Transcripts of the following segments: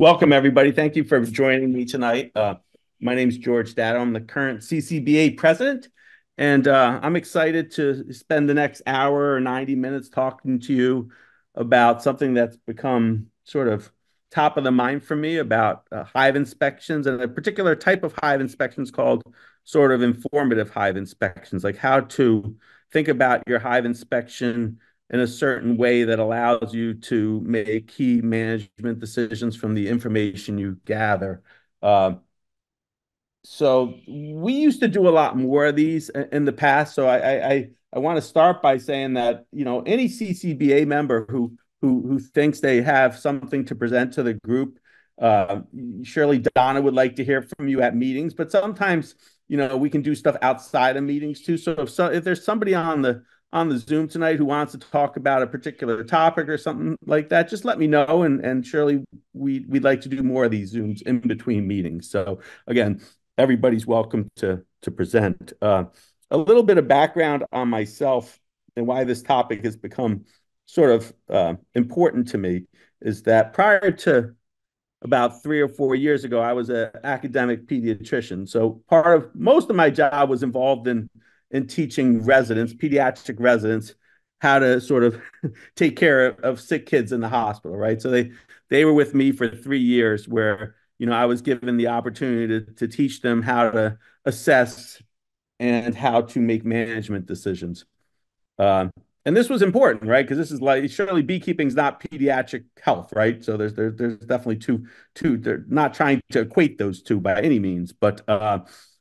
Welcome, everybody. Thank you for joining me tonight. Uh, my name is George Datto. I'm the current CCBA president, and uh, I'm excited to spend the next hour or 90 minutes talking to you about something that's become sort of top of the mind for me about uh, hive inspections and a particular type of hive inspections called sort of informative hive inspections, like how to think about your hive inspection in a certain way that allows you to make key management decisions from the information you gather. Uh, so we used to do a lot more of these in the past. So I I I want to start by saying that you know any CCBA member who who who thinks they have something to present to the group, uh, surely Donna would like to hear from you at meetings. But sometimes you know we can do stuff outside of meetings too. So if so, if there's somebody on the on the Zoom tonight who wants to talk about a particular topic or something like that, just let me know. And and surely we we'd like to do more of these Zooms in between meetings. So again, everybody's welcome to to present. Uh, a little bit of background on myself and why this topic has become sort of uh, important to me is that prior to about three or four years ago, I was an academic pediatrician. So part of most of my job was involved in in teaching residents, pediatric residents, how to sort of take care of, of sick kids in the hospital, right? So they they were with me for three years, where you know I was given the opportunity to to teach them how to assess and how to make management decisions. Um, and this was important, right? Because this is like surely beekeeping is not pediatric health, right? So there's there's there's definitely two two. They're not trying to equate those two by any means, but uh,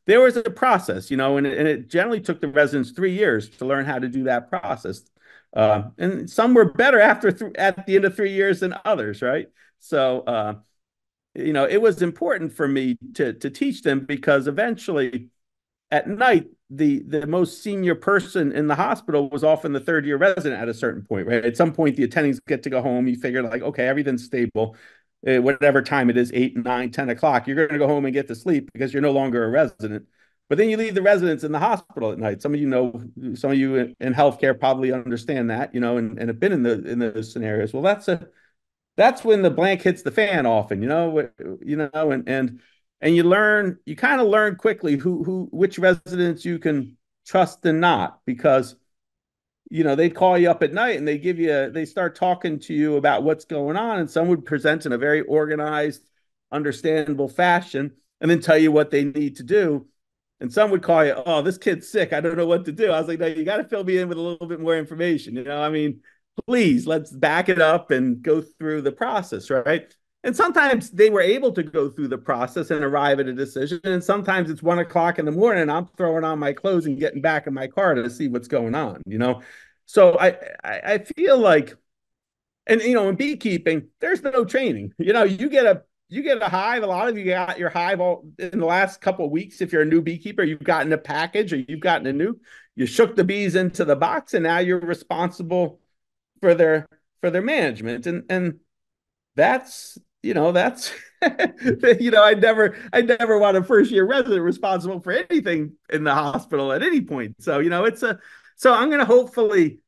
there was a process, you know, and, and it generally took the residents three years to learn how to do that process. Uh, and some were better after th- at the end of three years than others, right? So, uh, you know, it was important for me to to teach them because eventually, at night, the the most senior person in the hospital was often the third year resident at a certain point, right? At some point, the attendings get to go home. You figure like, okay, everything's stable Eh, whatever time it is, eight, nine, 10 o'clock, you're going to go home and get to sleep because you're no longer a resident. But then you leave the residents in the hospital at night. Some of you know, some of you in, in healthcare probably understand that, you know, and, and have been in the in those scenarios. Well, that's a that's when the blank hits the fan often, you know, you know, and and and you learn, you kind of learn quickly who who which residents you can trust and not because you know they'd call you up at night and they give you they start talking to you about what's going on and some would present in a very organized understandable fashion and then tell you what they need to do. And some would call you oh this kid's sick. I don't know what to do. I was like no you got to fill me in with a little bit more information you know? I mean please let's back it up and go through the process right and sometimes they were able to go through the process and arrive at a decision. And sometimes it's one o'clock in the morning and I'm throwing on my clothes and getting back in my car to see what's going on, you know? So I, I, I feel like, and you know, in beekeeping, there's no training. You know, you get a you get a hive. A lot of you got your hive all in the last couple of weeks. If you're a new beekeeper, you've gotten a package or you've gotten a new. You shook the bees into the box, and now you're responsible for their for their management. And and that's you know, that's you know, I never I never want a first year resident responsible for anything in the hospital at any point. So, you know, it's a so I'm gonna hopefully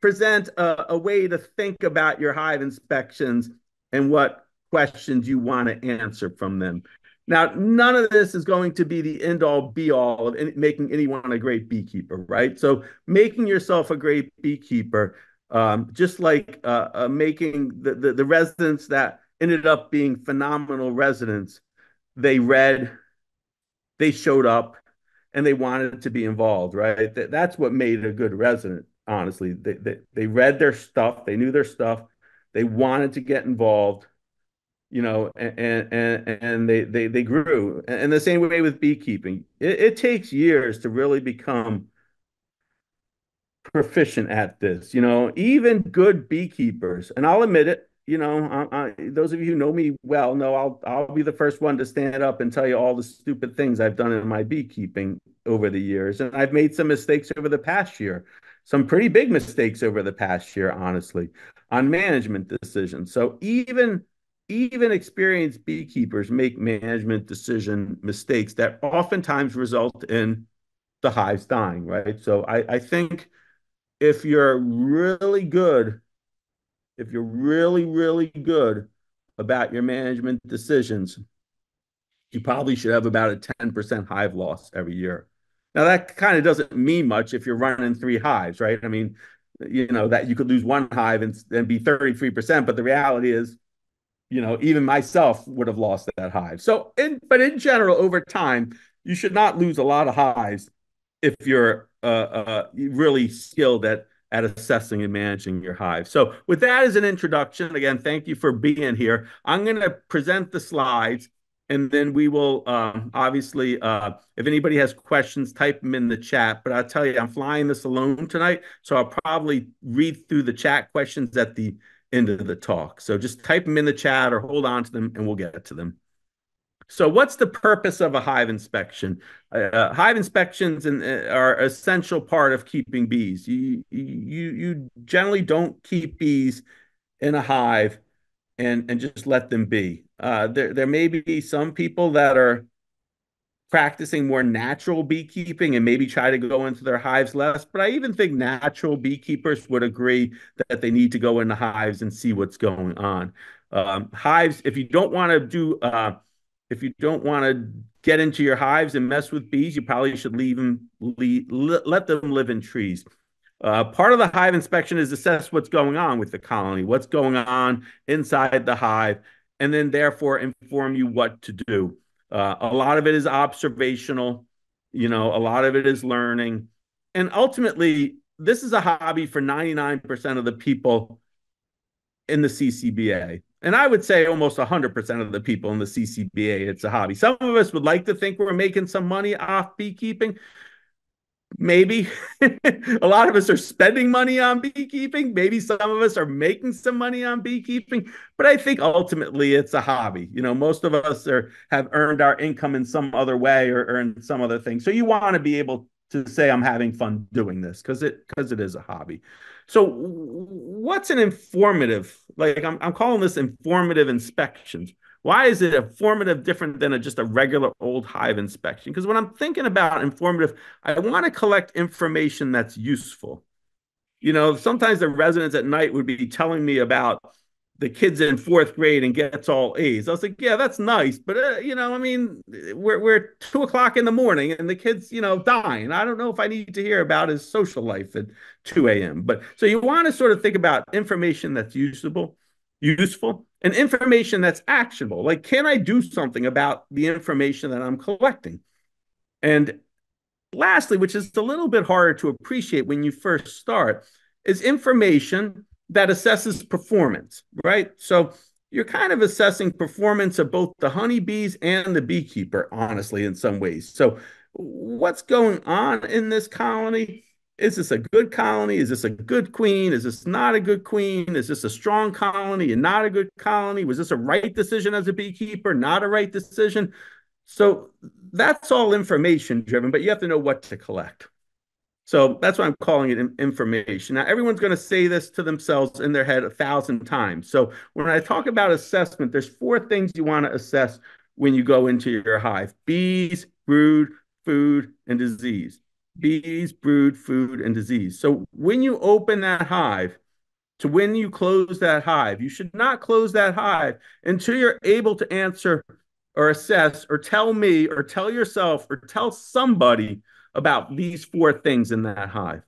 present a, a way to think about your hive inspections and what questions you want to answer from them. Now, none of this is going to be the end all be all of any, making anyone a great beekeeper, right? So, making yourself a great beekeeper, um, just like uh, uh, making the, the, the residents that ended up being phenomenal residents. They read, they showed up, and they wanted to be involved, right? That, that's what made a good resident, honestly. They, they, they read their stuff, they knew their stuff, they wanted to get involved, you know, and and and they they they grew. And the same way with beekeeping, it, it takes years to really become proficient at this. You know, even good beekeepers, and I'll admit it, you know, I, I, those of you who know me well know I'll I'll be the first one to stand up and tell you all the stupid things I've done in my beekeeping over the years, and I've made some mistakes over the past year, some pretty big mistakes over the past year, honestly, on management decisions. So even even experienced beekeepers make management decision mistakes that oftentimes result in the hives dying, right? So I, I think if you're really good if you're really, really good about your management decisions, you probably should have about a 10% hive loss every year. Now, that kind of doesn't mean much if you're running three hives, right? I mean, you know, that you could lose one hive and, be 33%, but the reality is, you know, even myself would have lost that hive. So, in, but in general, over time, you should not lose a lot of hives if you're uh, uh, really skilled at at assessing and managing your hive. So with that as an introduction, again, thank you for being here. I'm going to present the slides and then we will um, obviously, uh, if anybody has questions, type them in the chat. But I'll tell you, I'm flying this alone tonight, so I'll probably read through the chat questions at the end of the talk. So just type them in the chat or hold on to them, and we'll get to them. So, what's the purpose of a hive inspection? Uh, uh hive inspections and, uh, are essential part of keeping bees. You, you you generally don't keep bees in a hive and and just let them be. Uh, there there may be some people that are practicing more natural beekeeping and maybe try to go into their hives less. But I even think natural beekeepers would agree that they need to go into hives and see what's going on. Um, hives, if you don't want to do, uh, if you don't want to get into your hives and mess with bees, you probably should leave them, leave, let them live in trees. Uh, part of the hive inspection is assess what's going on with the colony, what's going on inside the hive, and then therefore inform you what to do. Uh, a lot of it is observational, you know, a lot of it is learning. And ultimately, this is a hobby for 99% of the people in the CCBA. And I would say almost 100% of the people in the CCBA, it's a hobby. Some of us would like to think we're making some money off beekeeping, maybe. A lot of us are spending money on beekeeping. Maybe some of us are making some money on beekeeping. But i think ultimately it's a hobby. You know most of us are have earned our income in some other way or, in some other thing. So you want to be able to say i'm having fun doing this because it because it is a hobby. So what's an informative like i'm, I'm calling this informative inspections why is it informative different than a, just a regular old hive inspection? Because when I'm thinking about informative, I want to collect information that's useful. You know, sometimes the residents at night would be telling me about the kids in fourth grade and gets all A's. I was like, yeah, that's nice, but uh, you know, I mean, we're we're two o'clock in the morning and the kids, you know, dying. I don't know if I need to hear about his social life at two a.m. But so you want to sort of think about information that's usable, useful, and information that's actionable. Like, can I do something about the information that I'm collecting? And lastly, which is a little bit harder to appreciate when you first start, is information that assesses performance, right? So you're kind of assessing performance of both the honeybees and the beekeeper, honestly, in some ways. So, what's going on in this colony? is this a good colony? Is this a good queen? Is this not a good queen? Is this a strong colony and not a good colony? Was this a right decision as a beekeeper, not a right decision? So that's all information driven, but you have to know what to collect. So that's why I'm calling it information. Now, everyone's going to say this to themselves in their head a thousand times. So when I talk about assessment, there's four things you want to assess when you go into your hive bees, brood, food, and disease bees, brood, food, and disease. So when you open that hive to when you close that hive, you should not close that hive until you're able to answer or assess or tell me or tell yourself or tell somebody about these four things in that hive.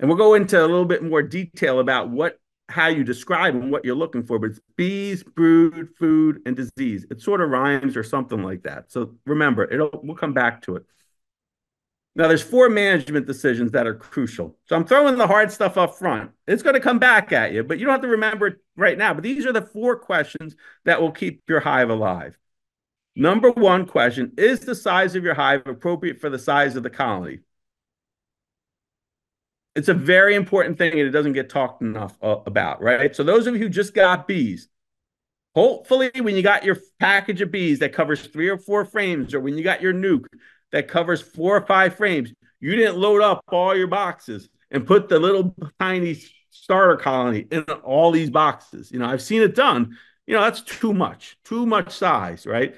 And we'll go into a little bit more detail about what how you describe and what you're looking for, but it's bees, brood, food, and disease. It sort of rhymes or something like that. So remember, it'll we'll come back to it. Now, there's four management decisions that are crucial. So I'm throwing the hard stuff up front. It's going to come back at you, but you don't have to remember it right now. But these are the four questions that will keep your hive alive. Number one question Is the size of your hive appropriate for the size of the colony? It's a very important thing and it doesn't get talked enough uh, about, right? So, those of you who just got bees, hopefully, when you got your package of bees that covers three or four frames, or when you got your nuc that covers four or five frames. You didn't load up all your boxes and put the little tiny starter colony in all these boxes. You know, I've seen it done. You know, that's too much, too much size, right?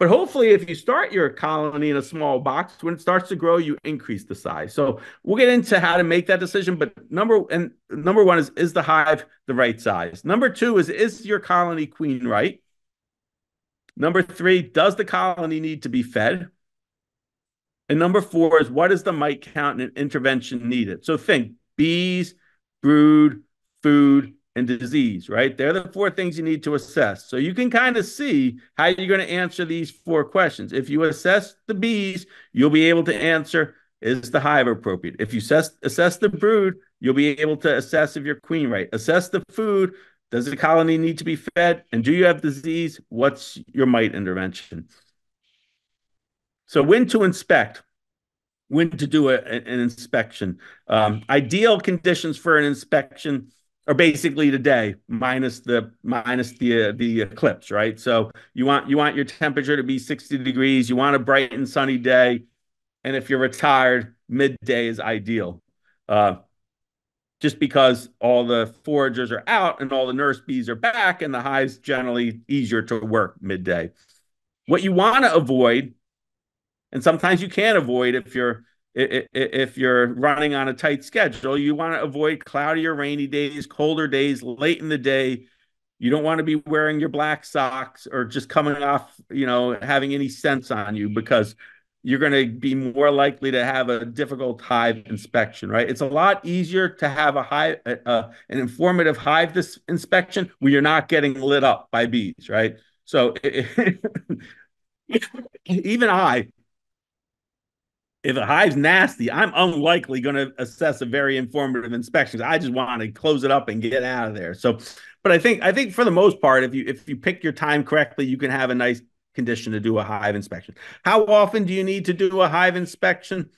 But hopefully, if you start your colony in a small box, when it starts to grow, you increase the size. So we'll get into how to make that decision. But number and number one is is the hive the right size? Number two is is your colony queen right? Number three, does the colony need to be fed? And number four is what is the mite count and intervention needed? So think bees, brood, food, and disease, right? They're the four things you need to assess. So you can kind of see how you're going to answer these four questions. If you assess the bees, you'll be able to answer is the hive appropriate? If you assess, assess the brood, you'll be able to assess if you're queen right. Assess the food. Does the colony need to be fed? And do you have disease? What's your mite intervention? So when to inspect? When to do a, an inspection? Um, ideal conditions for an inspection or basically today minus the minus the uh, the eclipse right? So you want you want your temperature to be 60 degrees you want a bright and sunny day and if you're retired midday is ideal. Uh, just because all the foragers are out and all the nurse bees are back and the hive's generally easier to work midday. What you want to avoid and sometimes you can't avoid if you're if you're running on a tight schedule, you want to avoid cloudy or rainy days, colder days, late in the day. You don't want to be wearing your black socks or just coming off, you know, having any scents on you because you're going to be more likely to have a difficult hive inspection, right? It's a lot easier to have a hive, uh, an informative hive this inspection when you're not getting lit up by bees, right? So even I, if a hive's nasty, I'm unlikely going to assess a very informative inspection. I just want to close it up and get out of there. So, but I think I think for the most part, if you if you pick your time correctly, you can have a nice condition to do a hive inspection. How often do you need to do a hive inspection?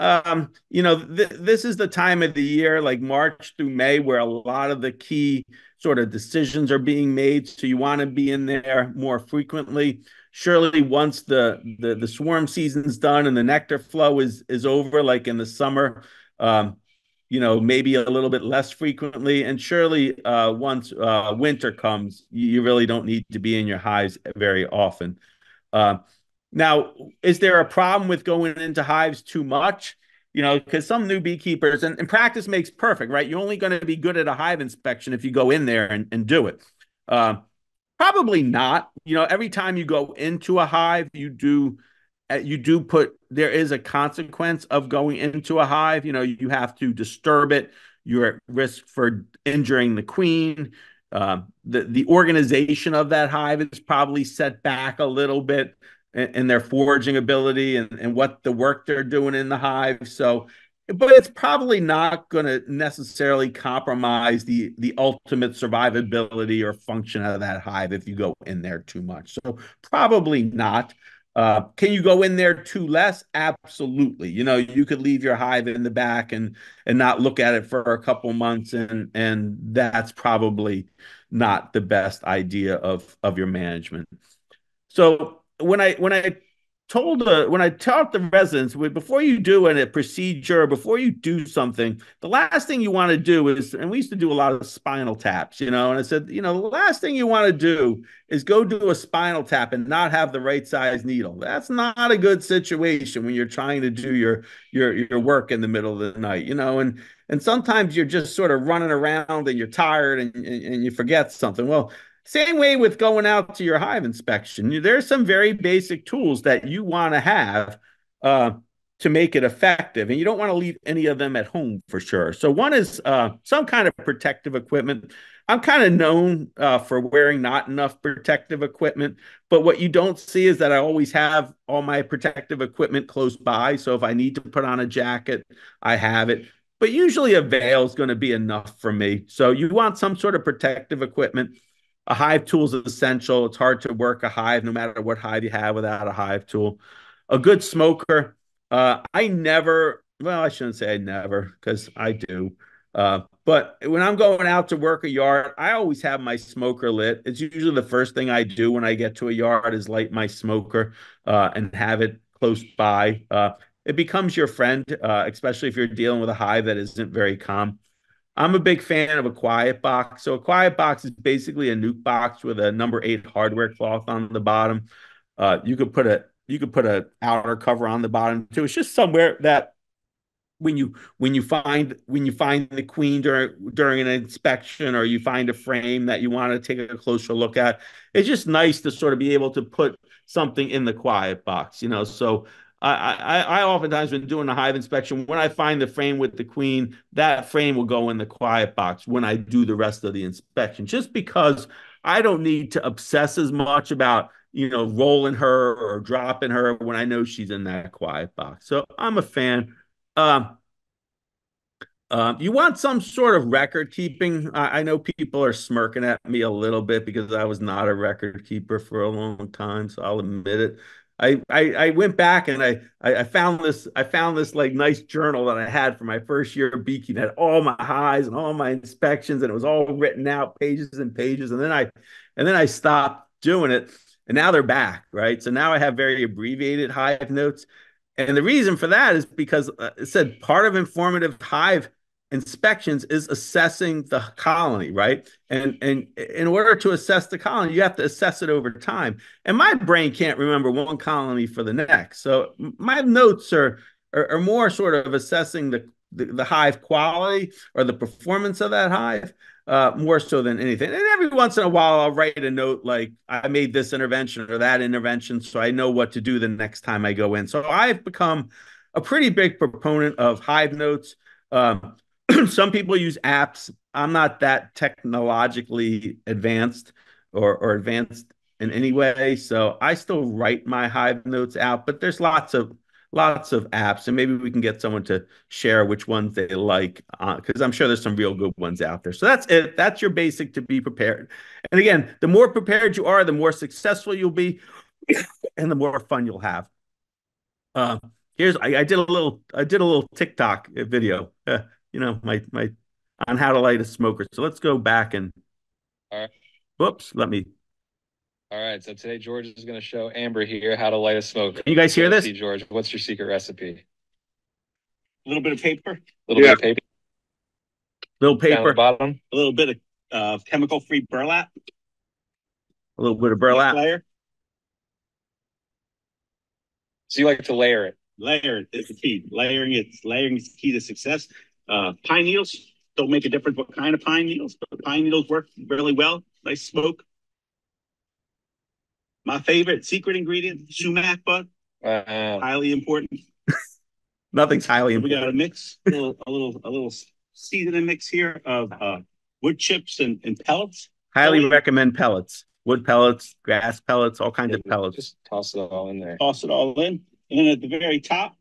Um, you know, th- this is the time of the year, like March through May, where a lot of the key sort of decisions are being made. So you want to be in there more frequently surely once the, the the swarm season's done and the nectar flow is is over like in the summer um, you know maybe a little bit less frequently. And surely uh, once uh, winter comes you really don't need to be in your hives very often. Uh, now is there a problem with going into hives too much? You know because some new beekeepers and, and, practice makes perfect right? You're only going to be good at a hive inspection if you go in there and, and do it. Uh, Probably not. You know, every time you go into a hive, you do uh, you do put there is a consequence of going into a hive. You know, you have to disturb it. You're at risk for injuring the queen. Uh, the the organization of that hive is probably set back a little bit in, in their foraging ability and, and what the work they're doing in the hive. So but it's probably not going to necessarily compromise the the ultimate survivability or function of that hive if you go in there too much. So probably not. Uh, can you go in there too less? Absolutely. You know, you could leave your hive in the back and and not look at it for a couple months, and and that's probably not the best idea of of your management. So when I when I told when I taught the residents before you do a procedure, before you do something, the last thing you want to do is, and we used to do a lot of spinal taps, you know, and I said, you know, the last thing you want to do is go do a spinal tap and not have the right size needle. That's not a good situation when you're trying to do your your your work in the middle of the night, you know, and and sometimes you're just sort of running around and you're tired and, and, and you forget something. Well, same way with going out to your hive inspection. There's some very basic tools that you want to have uh, to make it effective, and you don't want to leave any of them at home for sure. So one is uh, some kind of protective equipment. I'm kind of known uh, for wearing not enough protective equipment, but what you don't see is that I always have all my protective equipment close by. So if I need to put on a jacket, I have it. But usually a veil is going to be enough for me. So you want some sort of protective equipment a hive tool is essential. It's hard to work a hive no matter what hive you have without a hive tool. A good smoker. Uh, I never, well, I shouldn't say I never because I do. Uh, but when I'm going out to work a yard, I always have my smoker lit. It's usually the first thing I do when I get to a yard is light my smoker uh, and have it close by. Uh, it becomes your friend, uh, especially if you're dealing with a hive that isn't very calm. I'm a big fan of a quiet box. So a quiet box is basically a nuc box with a number eight hardware cloth on the bottom. Uh, you could put a you could put a outer cover on the bottom too. It's just somewhere that when you when you find when you find the queen during during an inspection or you find a frame that you want to take a closer look at it's just nice to sort of be able to put something in the quiet box you know so I, I, I oftentimes when doing a hive inspection, when I find the frame with the queen, that frame will go in the quiet box when I do the rest of the inspection, just because I don't need to obsess as much about, you know, rolling her or dropping her when I know she's in that quiet box. So I'm a fan. Um, um, you want some sort of record keeping. I, I, know people are smirking at me a little bit because I was not a record keeper for a long time, so I'll admit it. I, I, I went back and I, I found this I found this like nice journal that I had for my first year of beekeeping. Had all my highs and all my inspections, and it was all written out, pages and pages. And then I and then I stopped doing it, and now they're back, right? So now I have very abbreviated hive notes. And the reason for that is because uh, it said part of informative hive inspections is assessing the colony, right? And and in order to assess the colony, you have to assess it over time. And my brain can't remember one colony for the next. So my notes are are, are more sort of assessing the, the, the hive quality or the performance of that hive uh, more so than anything. And every once in a while, I'll write a note like I made this intervention or that intervention, so I know what to do the next time I go in. So I've become a pretty big proponent of hive notes. Um, some people use apps. I'm not that technologically advanced or, or advanced in any way, so I still write my hive notes out. But there's lots of lots of apps, and maybe we can get someone to share which ones they like, because uh, I'm sure there's some real good ones out there. So that's it. That's your basic to be prepared. And again, the more prepared you are, the more successful you'll be, and the more fun you'll have. Uh, here's I, I, did a little I did a little TikTok video, you know, my my on how to light a smoker. So let's go back and. All right. Whoops, let me all right, so today George is going to show Amber here how to light a smoke. Can you guys hear this? See, George, what's your secret recipe? A little bit of paper. A little yeah. bit of paper. Little paper. bottom. A little bit of uh, chemical-free burlap. A little bit of burlap. Layer. So you like to layer it? Layer it is the key. Layering it's layering is key to success. Uh, pine needles don't make a difference what kind of pine needles, but pine needles work really well. Nice smoke. My favorite secret ingredient, sumac bud. Wow. Highly important. Nothing's highly important. We got a mix, a little, a little, a little seasoning mix here of uh, wood chips and, and pellets. Highly Pellet. recommend pellets. Wood pellets, grass pellets, all kinds yeah, of pellets. Just toss it all in there. Toss it all in. And then at the very top,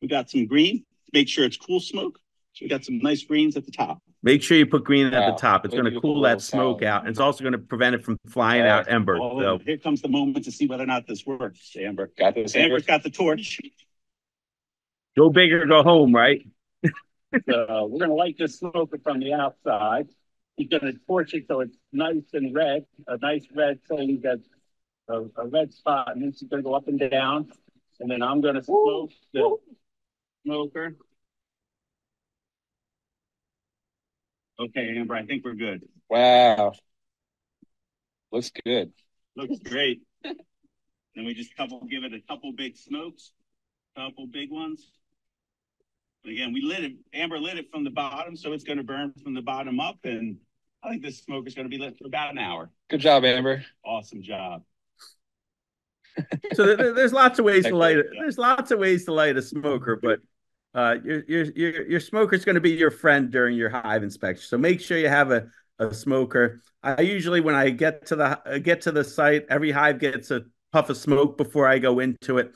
we got some green. Make sure it's cool smoke. So we got some nice greens at the top. Make sure you put green wow. at the top. It's going to cool that smoke out. And it's also going to prevent it from flying right. out ember. Oh, so here comes the moment to see whether or not this works. Amber got this. Amber's got the torch. Go big or go home, right? so we're going to light this smoker from the outside. He's going to torch it so it's nice and red, a nice red, so you get a, a, red spot, and then she's going to go up and down. And then I'm going to smoke the smoker. Okay, Amber, I think we're good. Wow. Looks good. Looks great. then we just couple give it a couple big smokes, couple big ones. again, we lit it, Amber lit it from the bottom, so it's going to burn from the bottom up. And I think this smoke is going to be lit for about an hour. Good job, Amber. Awesome job. so there's lots of ways to light it. There's lots of ways to light a smoker, but uh, your your your smoker is going to be your friend during your hive inspection. So make sure you have a, a smoker. I usually when I get to the uh, get to the site, every hive gets a puff of smoke before I go into it.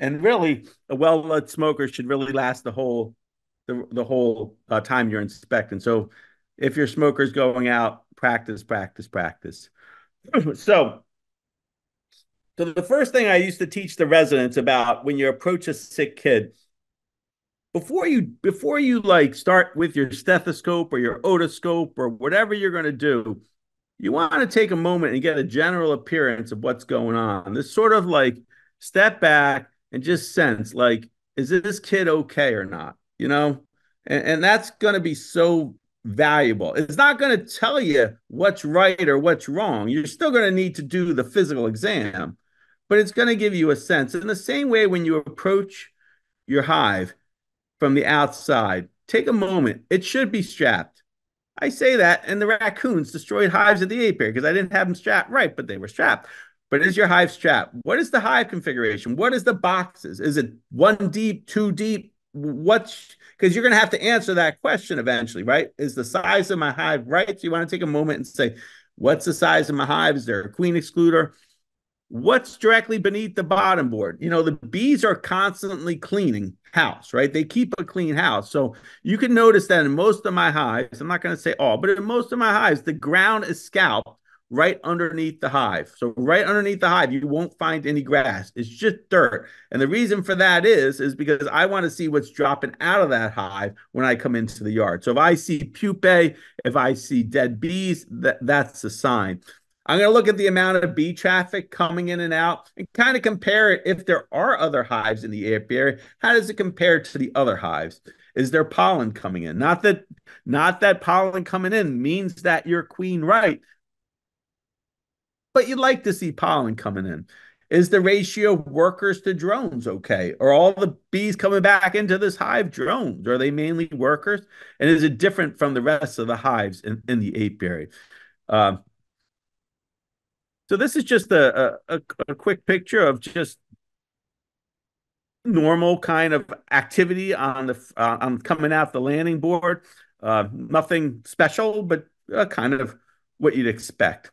And really, a well lit smoker should really last the whole the the whole uh, time you're inspecting. So if your smoker is going out, practice, practice, practice. so so the first thing I used to teach the residents about when you approach a sick kid before you before you like start with your stethoscope or your otoscope or whatever you're going to do you want to take a moment and get a general appearance of what's going on. This sort of like step back and just sense like is this kid okay or not you know? And, and that's going to be so valuable. It's not going to tell you what's right or what's wrong. You're still going to need to do the physical exam but it's going to give you a sense. In the same way, when you approach your hive from the outside, take a moment. It should be strapped. I say that, and the raccoons destroyed hives at the apiary because I didn't have them strapped right, but they were strapped. But is your hive strapped? What is the hive configuration? What is the boxes? Is it one deep, two deep? What's because you're going to have to answer that question eventually, right? Is the size of my hive right? So you want to take a moment and say, what's the size of my hive? Is there a queen excluder? What's directly beneath the bottom board? You know, the bees are constantly cleaning house, right? They keep a clean house. So you can notice that in most of my hives, I'm not going to say all, but in most of my hives, the ground is scalped right underneath the hive. So right underneath the hive, you won't find any grass. It's just dirt. And the reason for that is, is because I want to see what's dropping out of that hive when I come into the yard. So if I see pupae, if I see dead bees, that, that's a sign. I'm going to look at the amount of bee traffic coming in and out and kind of compare it if there are other hives in the apiary. How does it compare to the other hives? Is there pollen coming in? Not that not that pollen coming in means that you're queen right, but you'd like to see pollen coming in. Is the ratio of workers to drones okay? Are all the bees coming back into this hive drones? Are they mainly workers? And is it different from the rest of the hives in, in the apiary? Um, so this is just a, a, a quick picture of just normal kind of activity on the uh, on coming out the landing board. Uh, nothing special, but uh, kind of what you'd expect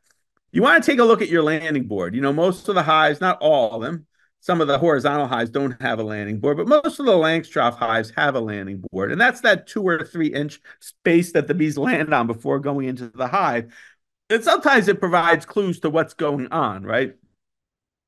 you want to take a look at your landing board. You know, most of the hives, not all of them, some of the horizontal hives don't have a landing board, but most of the Langstroth hives have a landing board. And that's that two or three inch space that the bees land on before going into the hive. And sometimes it provides clues to what's going on, right?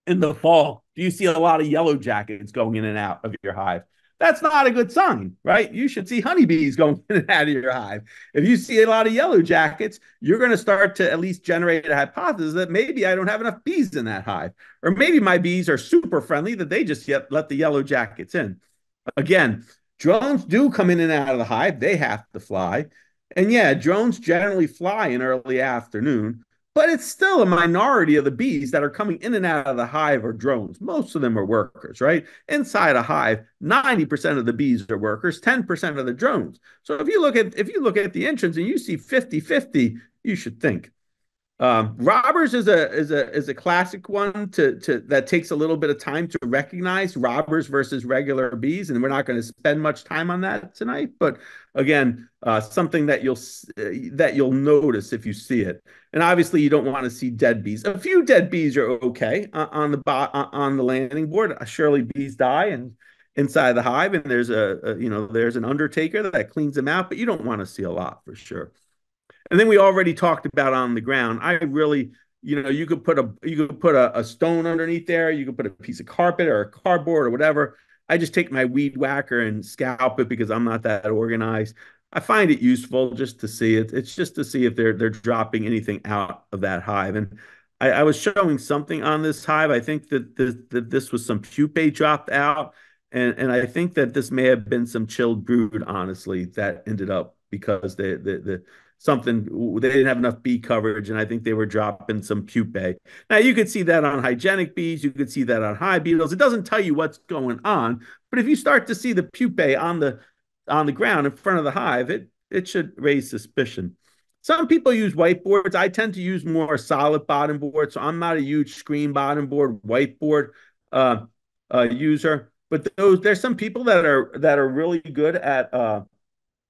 In the fall, do you see a lot of yellow jackets going in and out of your hive? That's not a good sign, right? You should see honeybees going in and out of your hive. If you see a lot of yellow jackets, you're going to start to at least generate a hypothesis that maybe I don't have enough bees in that hive. Or maybe my bees are super friendly that they just yet let the yellow jackets in. Again, drones do come in and out of the hive, they have to fly. And yeah, drones generally fly in early afternoon, but it's still a minority of the bees that are coming in and out of the hive are drones. Most of them are workers, right? Inside a hive, 90% of the bees are workers, 10% of the drones. So if you look at if you look at the entrance and you see 50-50, you should think, um, robbers is a is a is a classic one to to that takes a little bit of time to recognize robbers versus regular bees, and we're not going to spend much time on that tonight. But again, uh, something that you'll uh, that you'll notice if you see it, and obviously you don't want to see dead bees. A few dead bees are okay uh, on the bo- on the landing board. Surely bees die and inside the hive, and there's a, a you know there's an undertaker that cleans them out, but you don't want to see a lot for sure. And then we already talked about on the ground. I really, you know, you could put a you could put a, a stone underneath there. You could put a piece of carpet or a cardboard or whatever. I just take my weed whacker and scalp it because I'm not that organized. I find it useful just to see it. It's just to see if they're they're dropping anything out of that hive. And I, I was showing something on this hive. I think that this, that this was some pupae dropped out, and and I think that this may have been some chilled brood. Honestly, that ended up because the the the something they didn't have enough bee coverage and i think they were dropping some pupae now you could see that on hygienic bees you could see that on hive beetles. It doesn't tell you what's going on but if you start to see the pupae on the on the ground in front of the hive it it should raise suspicion. Some people use whiteboards. I tend to use more solid bottom board so i'm not a huge screen bottom board whiteboard uh, uh, user but those there's some people that are that are really good at uh,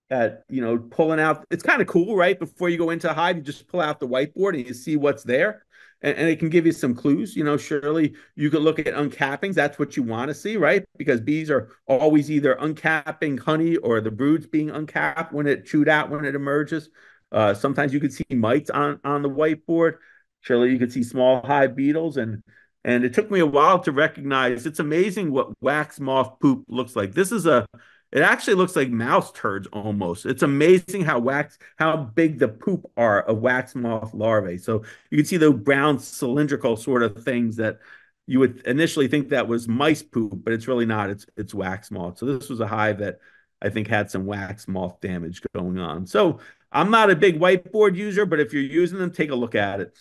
at you know pulling out it's kind of cool right? Before you go into hive you just pull out the whiteboard and you see what's there and, and it can give you some clues you know surely you could look at uncappings that's what you want to see right? Because bees are always either uncapping honey or the broods being uncapped when it chewed out when it emerges. Uh, sometimes you could see mites on on the whiteboard. Surely you could see small hive beetles and and it took me a while to recognize it's amazing what wax moth poop looks like. This is a it actually looks like mouse turds almost. It's amazing how wax how big the poop are of wax moth larvae. So you can see the brown cylindrical sort of things that you would initially think that was mice poop, but it's really not. It's it's wax moth. So this was a hive that I think had some wax moth damage going on. So I'm not a big whiteboard user, but if you're using them, take a look at it.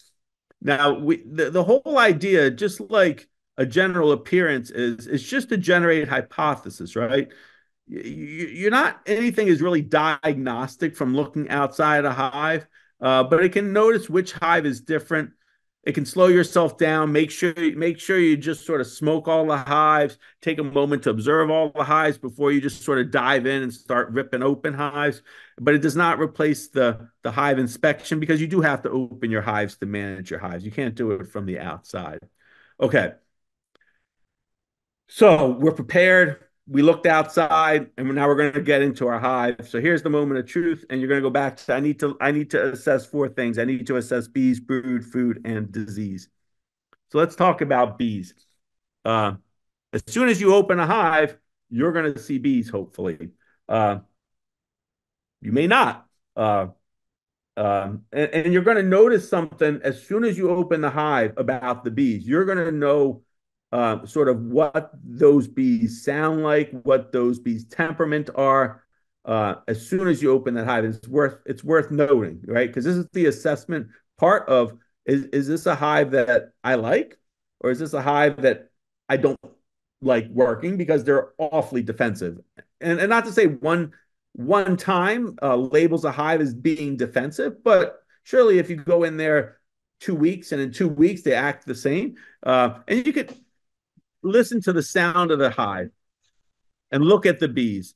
Now we the, the whole idea, just like a general appearance is is just to generate hypothesis, right? You're not anything is really diagnostic from looking outside a hive, uh, but it can notice which hive is different it can slow yourself down. Make sure make sure you just sort of smoke all the hives. Take a moment to observe all the hives before you just sort of dive in and start ripping open hives. But it does not replace the the hive inspection because you do have to open your hives to manage your hives. You can't do it from the outside. Okay. So we're prepared we looked outside and now we're going to get into our hive. So here's the moment of truth and you're going to go back to i need to i need to assess four things. I need to assess bees brood food and disease. So let's talk about bees. Uh, as soon as you open a hive you're going to see bees hopefully. Uh, you may not. Uh, um, and, and you're going to notice something as soon as you open the hive about the bees. You're going to know uh, sort of what those bees sound like, what those bees' temperament are. Uh, as soon as you open that hive, it's worth it's worth noting, right? Because this is the assessment part of is is this a hive that I like, or is this a hive that I don't like working because they're awfully defensive? And and not to say one one time uh, labels a hive as being defensive, but surely if you go in there two weeks and in two weeks they act the same, uh, and you could listen to the sound of the hive and look at the bees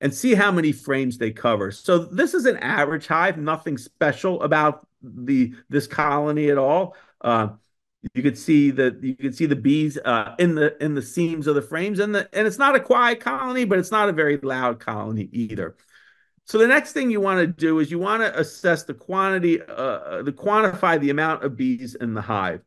and see how many frames they cover. So this is an average hive, nothing special about the this colony at all. Uh, you could see the you could see the bees uh, in the in the seams of the frames, and the and it's not a quiet colony, but it's not a very loud colony either. So the next thing you want to do is you want to assess the quantity, uh, the quantify the amount of bees in the hive.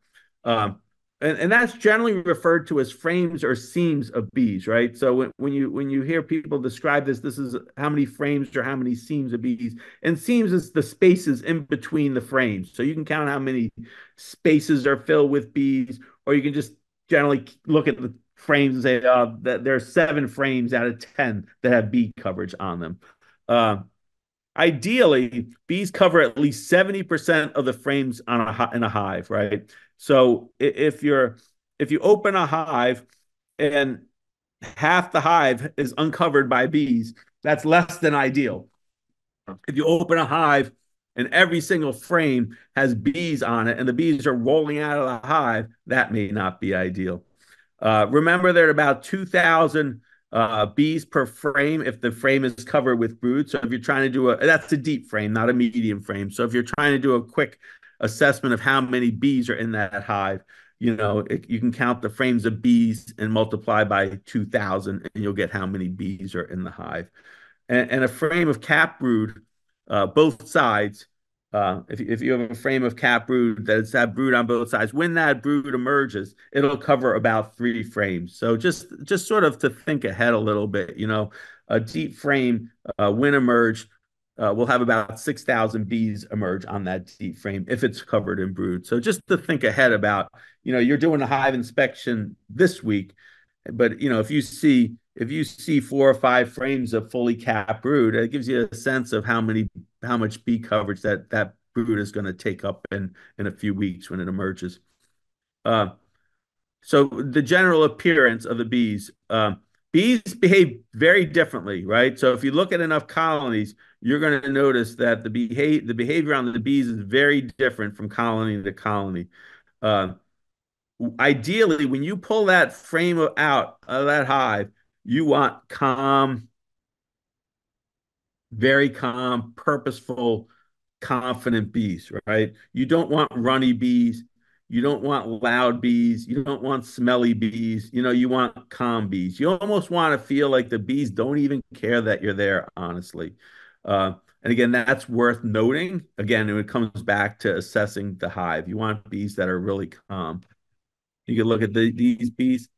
Um, and, and that's generally referred to as frames or seams of bees, right? So when, when you when you hear people describe this, this is how many frames or how many seams of bees. And seams is the spaces in between the frames. So you can count how many spaces are filled with bees, or you can just generally look at the frames and say uh, that there are seven frames out of ten that have bee coverage on them. Uh, ideally, bees cover at least seventy percent of the frames on a in a hive, right? So if you're if you open a hive and half the hive is uncovered by bees, that's less than ideal. If you open a hive and every single frame has bees on it and the bees are rolling out of the hive, that may not be ideal. Uh, remember, there are about 2,000 uh, bees per frame if the frame is covered with brood. So if you're trying to do a, that's a deep frame, not a medium frame. So if you're trying to do a quick assessment of how many bees are in that hive. You know, it, you can count the frames of bees and multiply by 2,000, and you'll get how many bees are in the hive. And, and a frame of cap brood, uh, both sides, uh, if, if you have a frame of cap brood that's had brood on both sides, when that brood emerges, it'll cover about three frames. So just just sort of to think ahead a little bit, you know, a deep frame uh, when emerged uh, we'll have about 6,000 bees emerge on that deep frame if it's covered in brood. So just to think ahead about, you know, you're doing a hive inspection this week, but you know, if you see if you see four or five frames of fully capped brood, it gives you a sense of how many how much bee coverage that that brood is going to take up in in a few weeks when it emerges. Uh, so the general appearance of the bees. Uh, bees behave very differently, right? So if you look at enough colonies, you're going to notice that the the behavior on the bees is very different from colony to colony. Uh, ideally, when you pull that frame out of that hive, you want calm, very calm, purposeful, confident bees, right? You don't want runny bees. You don't want loud bees. You don't want smelly bees. You know, you want calm bees. You almost want to feel like the bees don't even care that you're there, honestly. Uh, and again, that's worth noting. Again, it comes back to assessing the hive, you want bees that are really calm. You can look at the, these bees.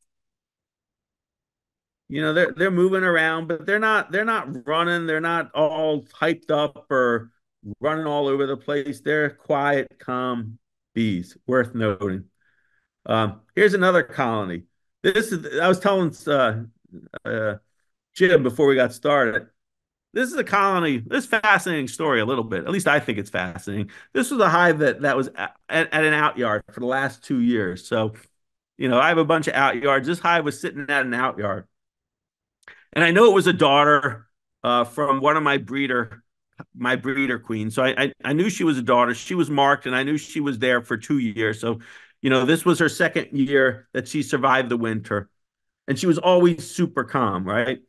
You know, they're they're moving around, but they're not they're not running. They're not all hyped up or running all over the place. They're quiet, calm bees, worth noting. Um, here's another colony. This is I was telling uh, uh, Jim before we got started. This is a colony. This fascinating story a little bit. At least I think it's fascinating. This was a hive that that was at, at an out yard for the last two years. So You know, I have a bunch of out yards. This hive was sitting at an out yard. And I know it was a daughter uh, from one of my breeder, my breeder queen. So I, I, I knew she was a daughter. She was marked, and I knew she was there for two years. So, you know, this was her second year that she survived the winter, and she was always super calm, right?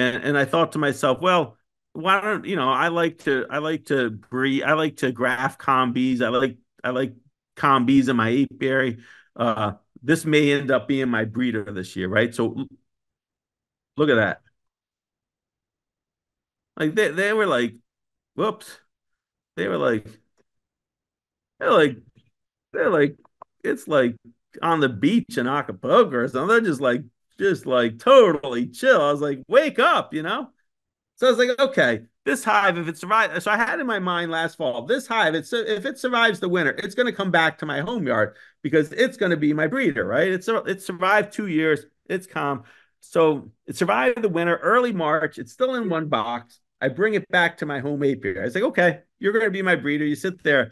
And and I thought to myself, well, why don't you know? I like to I like to breed. I like to graft calm bees. I like I like calm bees in my apiary. Uh, this may end up being my breeder this year, right? So look at that. Like they they were like, whoops. They were like, they're like, they're like, it's like on the beach in Acapulco or something. They're just like, just like totally chill. I was like, wake up, you know? So I was like, okay, this hive, if it survives, so I had in my mind last fall, this hive, it's if it survives the winter, it's going to come back to my home yard because it's going to be my breeder, right? It's it survived two years, it's calm. So it survived the winter, early March. It's still in one box. I bring it back to my home apiary. I was like, okay, you're going to be my breeder. You sit there.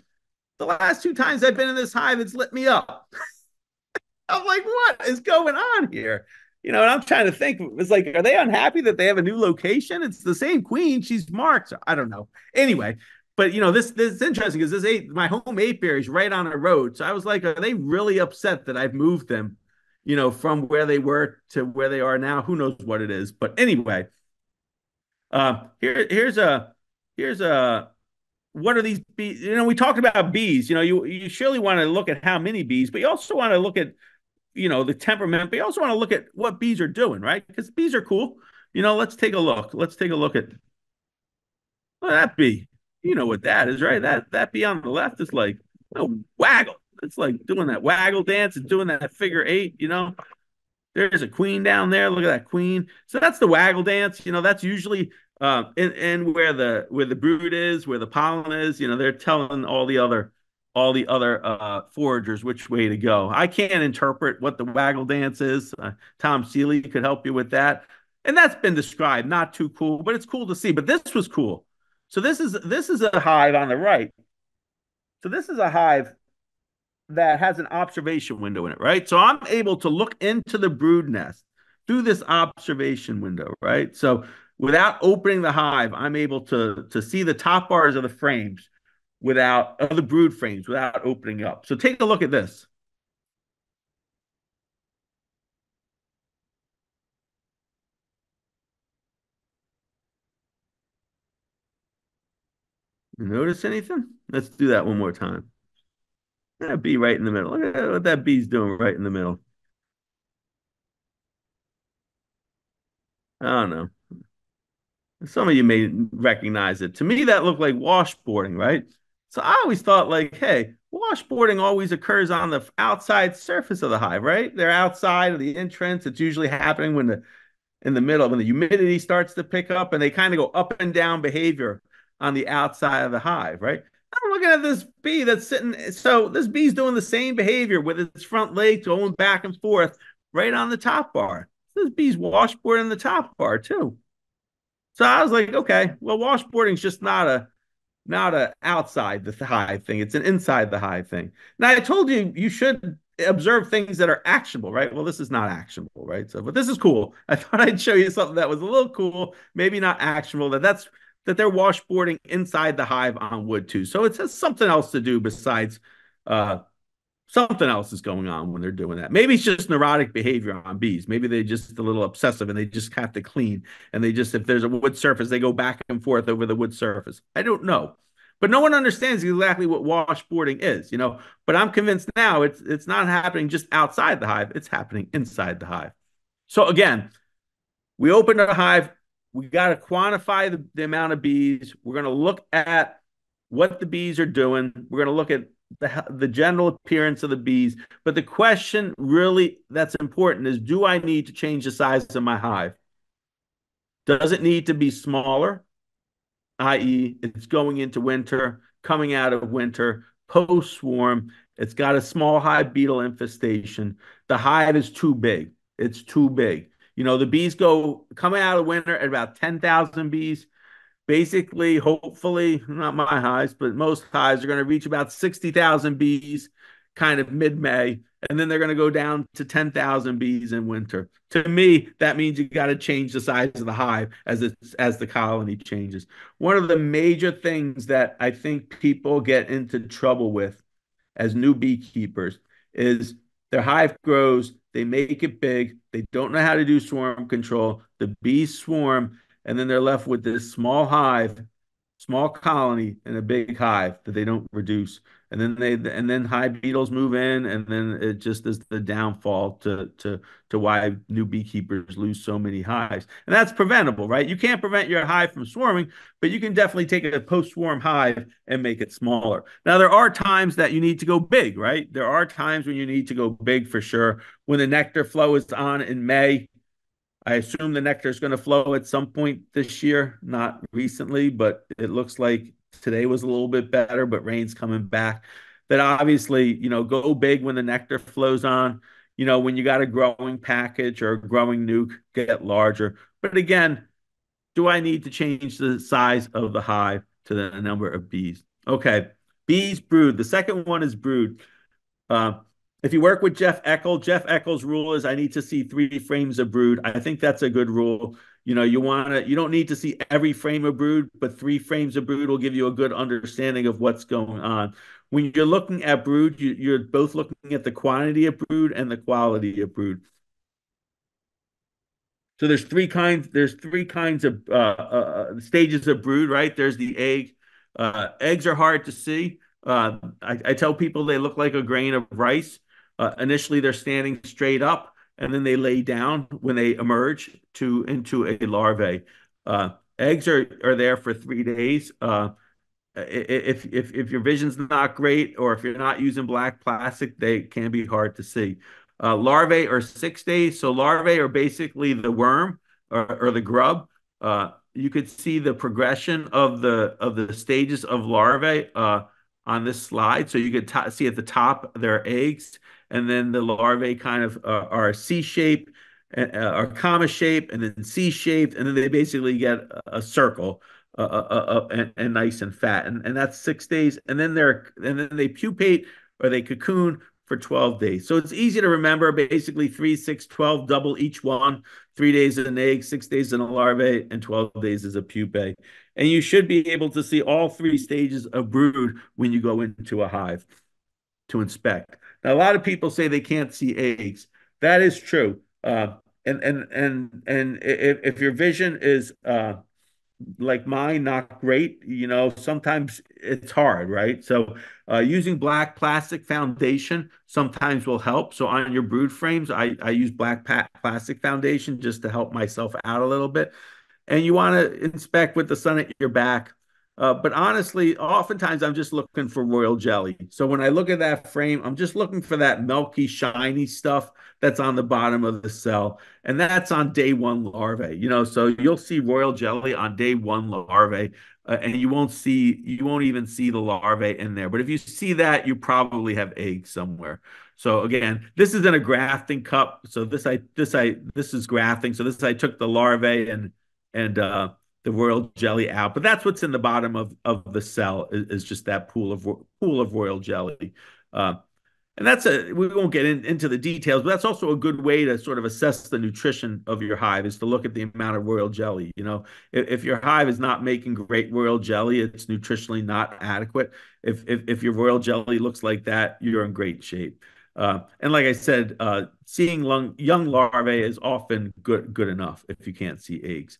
The last two times I've been in this hive, it's lit me up. I'm like, what is going on here? You know, and I'm trying to think. It's like, are they unhappy that they have a new location? It's the same queen. She's marked. I don't know. Anyway, but you know, this this is interesting because this eight, my home apiary is right on a road. So I was like, are they really upset that I've moved them? You know, from where they were to where they are now. Who knows what it is? But anyway, uh, here here's a here's a what are these bees? You know, we talked about bees. You know, you you surely want to look at how many bees, but you also want to look at you know the temperament, but you also want to look at what bees are doing, right? Because bees are cool. You know, let's take a look. Let's take a look at well, that bee. You know what that is, right? That that bee on the left is like oh, waggle. It's like doing that waggle dance and doing that figure eight. You know, there's a queen down there. Look at that queen. So that's the waggle dance. You know, that's usually uh, and and where the where the brood is, where the pollen is. You know, they're telling all the other all the other uh, foragers which way to go. I can't interpret what the waggle dance is. Uh, Tom Seeley could help you with that. And that's been described. Not too cool, but it's cool to see. But this was cool. So this is this is a hive on the right. So this is a hive that has an observation window in it, right? So I'm able to look into the brood nest through this observation window, right? So without opening the hive, I'm able to to see the top bars of the frames without other brood frames without opening up. So take a look at this. Notice anything? Let's do that one more time. That bee right in the middle. Look at what that bee's doing right in the middle. I don't know. Some of you may recognize it. To me, that looked like washboarding, right? So I always thought like, hey, washboarding always occurs on the outside surface of the hive, right? They're outside of the entrance. It's usually happening when the in the middle when the humidity starts to pick up and they kind of go up and down behavior on the outside of the hive, right? I'm looking at this bee that's sitting. So this bee's doing the same behavior with its front legs going back and forth right on the top bar. This bee's washboarding the top bar too. So I was like, okay, well, washboarding's just not a not a outside the hive thing. It's an inside the hive thing. Now I told you you should observe things that are actionable, right? Well, this is not actionable, right? So, but this is cool. I thought I'd show you something that was a little cool, maybe not actionable. That that's that they're washboarding inside the hive on wood too. So it has something else to do besides uh, something else is going on when they're doing that. Maybe it's just neurotic behavior on bees. Maybe they're just a little obsessive and they just have to clean. And they just, if there's a wood surface, they go back and forth over the wood surface. I don't know. But no one understands exactly what washboarding is, you know. But I'm convinced now it's it's not happening just outside the hive, it's happening inside the hive. So again, we open a hive, we got to quantify the, the amount of bees. We're going to look at what the bees are doing. We're going to look at the, the general appearance of the bees. But the question really that's important is do I need to change the size of my hive? Does it need to be smaller? i.e., it's going into winter, coming out of winter, post swarm. It's got a small hive beetle infestation. The hive is too big. It's too big. You know, the bees go coming out of winter at about 10,000 bees basically, hopefully, not my highs, but most highs are going to reach about 60,000 bees kind of mid May. and then they're going to go down to 10,000 bees in winter. To me, that means you got to change the size of the hive as it as the colony changes. One of the major things that I think people get into trouble with as new beekeepers is their hive grows, they make it big, they don't know how to do swarm control, the bees swarm, and then they're left with this small hive small colony and a big hive that they don't reduce. And then they and then hive beetles move in and then it just is the downfall to to to why new beekeepers lose so many hives. And that's preventable right? You can't prevent your hive from swarming but you can definitely take a post swarm hive and make it smaller. Now there are times that you need to go big right? There are times when you need to go big for sure. When the nectar flow is on in may I assume the nectar is going to flow at some point this year, not recently, but it looks like today was a little bit better, but rain's coming back. That obviously, you know, go big when the nectar flows on. You know, when you got a growing package or a growing nuc, get larger. But again, do I need to change the size of the hive to the number of bees? Okay, bees brood. The second one is brood. Uh, if you work with Jeff Eckel, Jeff Eckel's rule is I need to see three frames of brood. I think that's a good rule. You know, you want to, you don't need to see every frame of brood, but three frames of brood will give you a good understanding of what's going on. When you're looking at brood, you, you're both looking at the quantity of brood and the quality of brood. So there's three kinds. There's three kinds of uh, uh, uh stages of brood, right? There's the egg. Uh, eggs are hard to see. Uh, I, I, tell people they look like a grain of rice. Uh, initially, they're standing straight up, and then they lay down when they emerge to into a larvae. Uh, eggs are, are there for three days. Uh, if, if if your vision's not great, or if you're not using black plastic, they can be hard to see. Uh, larvae are six days. So larvae are basically the worm or, or the grub. Uh, you could see the progression of the of the stages of larvae uh, on this slide. So you could see at the top their eggs, and then the larvae kind of uh, are C-shaped, uh, are comma shaped, and then C-shaped, and then they basically get a, circle, uh, uh, and, and, nice and fat, and and that's six days, and then they're and then they pupate or they cocoon for 12 days. So it's easy to remember basically 3, 6, 12, double each one. Three days in an egg, six days in a larvae, and 12 days as a pupae. And you should be able to see all three stages of brood when you go into a hive to inspect. Now, a lot of people say they can't see eggs. That is true. Uh, and and and and if, if your vision is uh, like mine, not great, you know, sometimes it's hard, right? So uh, using black plastic foundation sometimes will help. So on your brood frames, I, I use black plastic foundation just to help myself out a little bit. And you want to inspect with the sun at your back uh, but honestly, oftentimes I'm just looking for royal jelly. So when I look at that frame, I'm just looking for that milky, shiny stuff that's on the bottom of the cell. And that's on day one larvae, you know, so you'll see royal jelly on day one larvae. Uh, and you won't see, you won't even see the larvae in there. But if you see that, you probably have eggs somewhere. So again, this is in a grafting cup. So this I this I this is grafting. So this I took the larvae and and uh the royal jelly out. But that's what's in the bottom of, of the cell is, is just that pool of pool of royal jelly. Uh, and that's a we won't get in, into the details, but that's also a good way to sort of assess the nutrition of your hive is to look at the amount of royal jelly. You know, if, if your hive is not making great royal jelly, it's nutritionally not adequate. If if, if your royal jelly looks like that, you're in great shape. Uh, and like I said, uh, seeing lung, young larvae is often good good enough if you can't see eggs.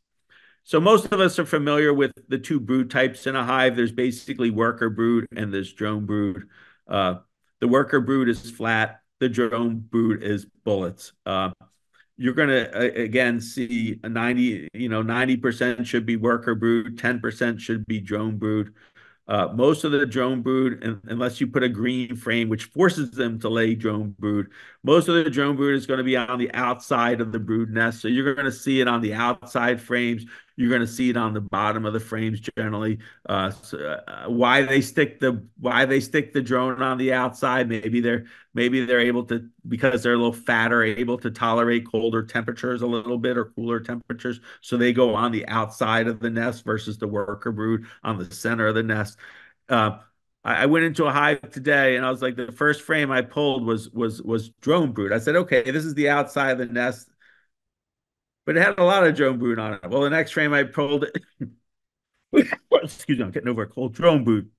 So most of us are familiar with the two brood types in a hive. There's basically worker brood and there's drone brood. Uh, the worker brood is flat. The drone brood is bullets. Uh, you're going to again see a 90, you know, 90% should be worker brood, 10% should be drone brood. Uh, most of the drone brood, unless you put a green frame, which forces them to lay drone brood, most of the drone brood is going to be on the outside of the brood nest. So you're going to see it on the outside frames. You're going to see it on the bottom of the frames generally. Uh, so, uh, why they stick the why they stick the drone on the outside? Maybe they're maybe they're able to because they're a little fatter, able to tolerate colder temperatures a little bit or cooler temperatures. So they go on the outside of the nest versus the worker brood on the center of the nest. Uh, I, went into a hive today and I was like, the first frame I pulled was was was drone brood. I said, okay, this is the outside of the nest, but it had a lot of drone brood on it. Well, the next frame I pulled it. excuse me, I'm getting over a cold. Drone brood.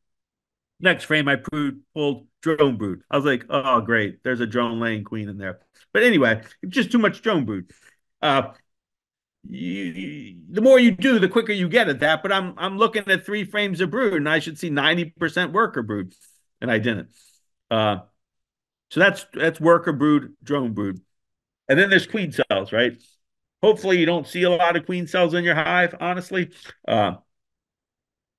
Next frame I pulled drone brood. I was like, oh great, there's a drone laying queen in there. But anyway, just too much drone brood. Uh, you, you, the more you do, the quicker you get at that. But I'm I'm looking at three frames of brood, and I should see 90% worker brood, and I didn't. Uh, so that's that's worker brood, drone brood, and then there's queen cells, right? Hopefully, you don't see a lot of queen cells in your hive, honestly. Uh,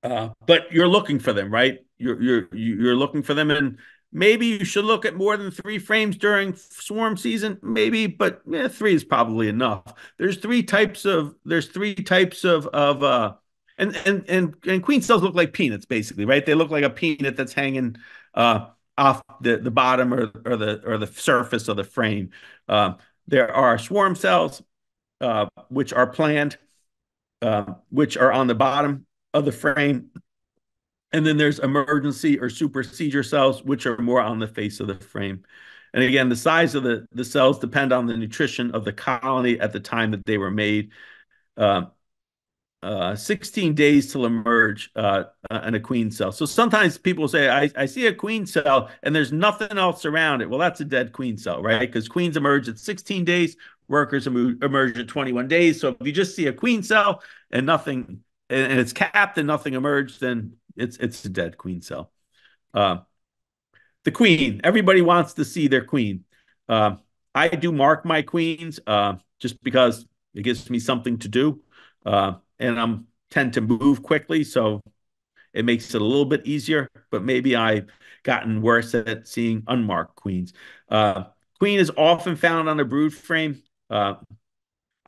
uh, but you're looking for them, right? You're you're you're looking for them, and Maybe you should look at more than three frames during swarm season, maybe, but yeah, three is probably enough. There's three types of there's three types of of uh and and and and queen cells look like peanuts basically, right? They look like a peanut that's hanging uh off the the bottom or or the or the surface of the frame. Uh, there are swarm cells uh, which are planned, uh, which are on the bottom of the frame and then there's emergency or supersedure cells, which are more on the face of the frame. And again, the size of the, the cells depend on the nutrition of the colony at the time that they were made. Uh, uh, 16 days to emerge uh, in a queen cell. So sometimes people say, I, I see a queen cell and there's nothing else around it. Well, that's a dead queen cell, right? Because queens emerge at 16 days, workers emerge at 21 days. So if you just see a queen cell and nothing, and it's capped and nothing emerged, then it's it's a dead queen cell. Uh, the queen. Everybody wants to see their queen. Uh, I do mark my queens uh, just because it gives me something to do, uh, and I'm tend to move quickly, so it makes it a little bit easier. But maybe I've gotten worse at seeing unmarked queens. Uh, queen is often found on a brood frame. Uh,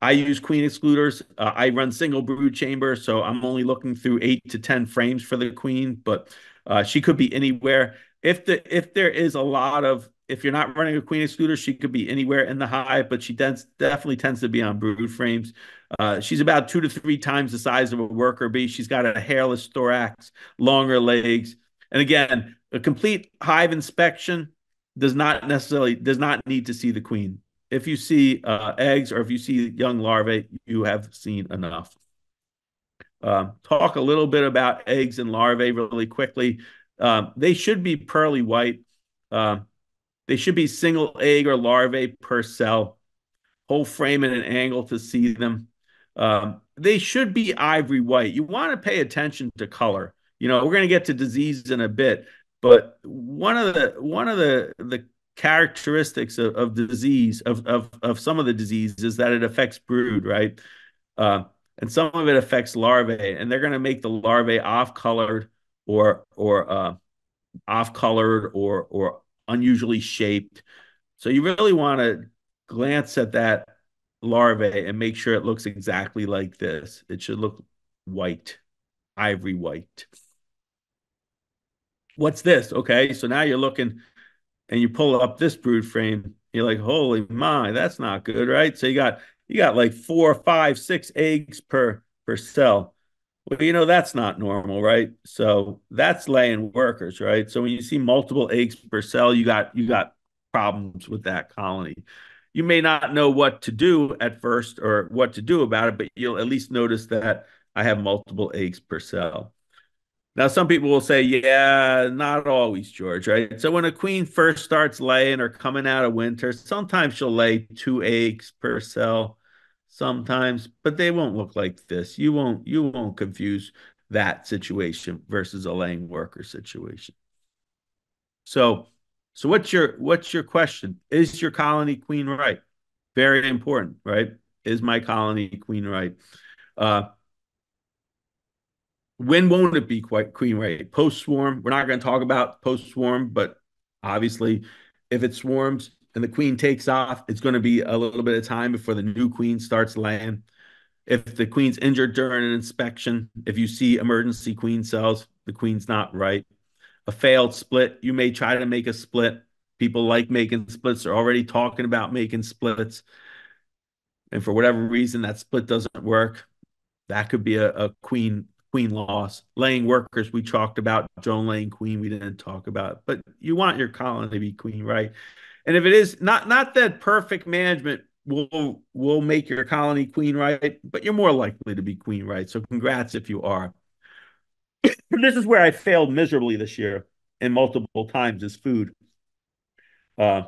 I use queen excluders. Uh, I run single brood chamber, so I'm only looking through eight to ten frames for the queen, but uh, she could be anywhere. If the if there is a lot of if you're not running a queen excluder, she could be anywhere in the hive, but she tends, definitely tends to be on brood frames. Uh, she's about two to three times the size of a worker bee. She's got a hairless thorax, longer legs, and again, a complete hive inspection does not necessarily does not need to see the queen if you see uh, eggs or if you see young larvae, you have seen enough. Uh, talk a little bit about eggs and larvae really quickly. Uh, they should be pearly white. Uh, they should be single egg or larvae per cell, whole frame at an angle to see them. Um, they should be ivory white. You want to pay attention to color. You know, we're going to get to disease in a bit, but one of the one of the the characteristics of, of disease of, of of some of the disease is that it affects brood right? Uh, and some of it affects larvae and they're going to make the larvae off colored or or uh, off colored or or unusually shaped. So you really want to glance at that larvae and make sure it looks exactly like this. It should look white ivory white. What's this? Okay so now you're looking and you pull up this brood frame, you're like, holy my, that's not good, right? So you got you got like four, five, six eggs per per cell. Well, you know that's not normal, right? So that's laying workers, right? So when you see multiple eggs per cell, you got you got problems with that colony. You may not know what to do at first or what to do about it, but you'll at least notice that I have multiple eggs per cell. Now, some people will say, yeah, not always, George, right? So when a queen first starts laying or coming out of winter, sometimes she'll lay two eggs per cell, sometimes, but they won't look like this. You won't you won't confuse that situation versus a laying worker situation. So, so what's your what's your question? Is your colony queen right? Very important, right? Is my colony queen right? Uh, when won't it be quite queen right? Post swarm. We're not going to talk about post swarm, but obviously, if it swarms and the queen takes off, it's going to be a little bit of time before the new queen starts laying. If the queen's injured during an inspection, if you see emergency queen cells, the queen's not right. A failed split, you may try to make a split. People like making splits, they're already talking about making splits. And for whatever reason, that split doesn't work. That could be a, a queen queen loss. Laying workers, we talked about drone laying queen, we didn't talk about, but you want your colony to be queen, right? And if it is not not that perfect management will will make your colony queen right, but you're more likely to be queen right. So congrats if you are. this is where I failed miserably this year and multiple times is food. Uh,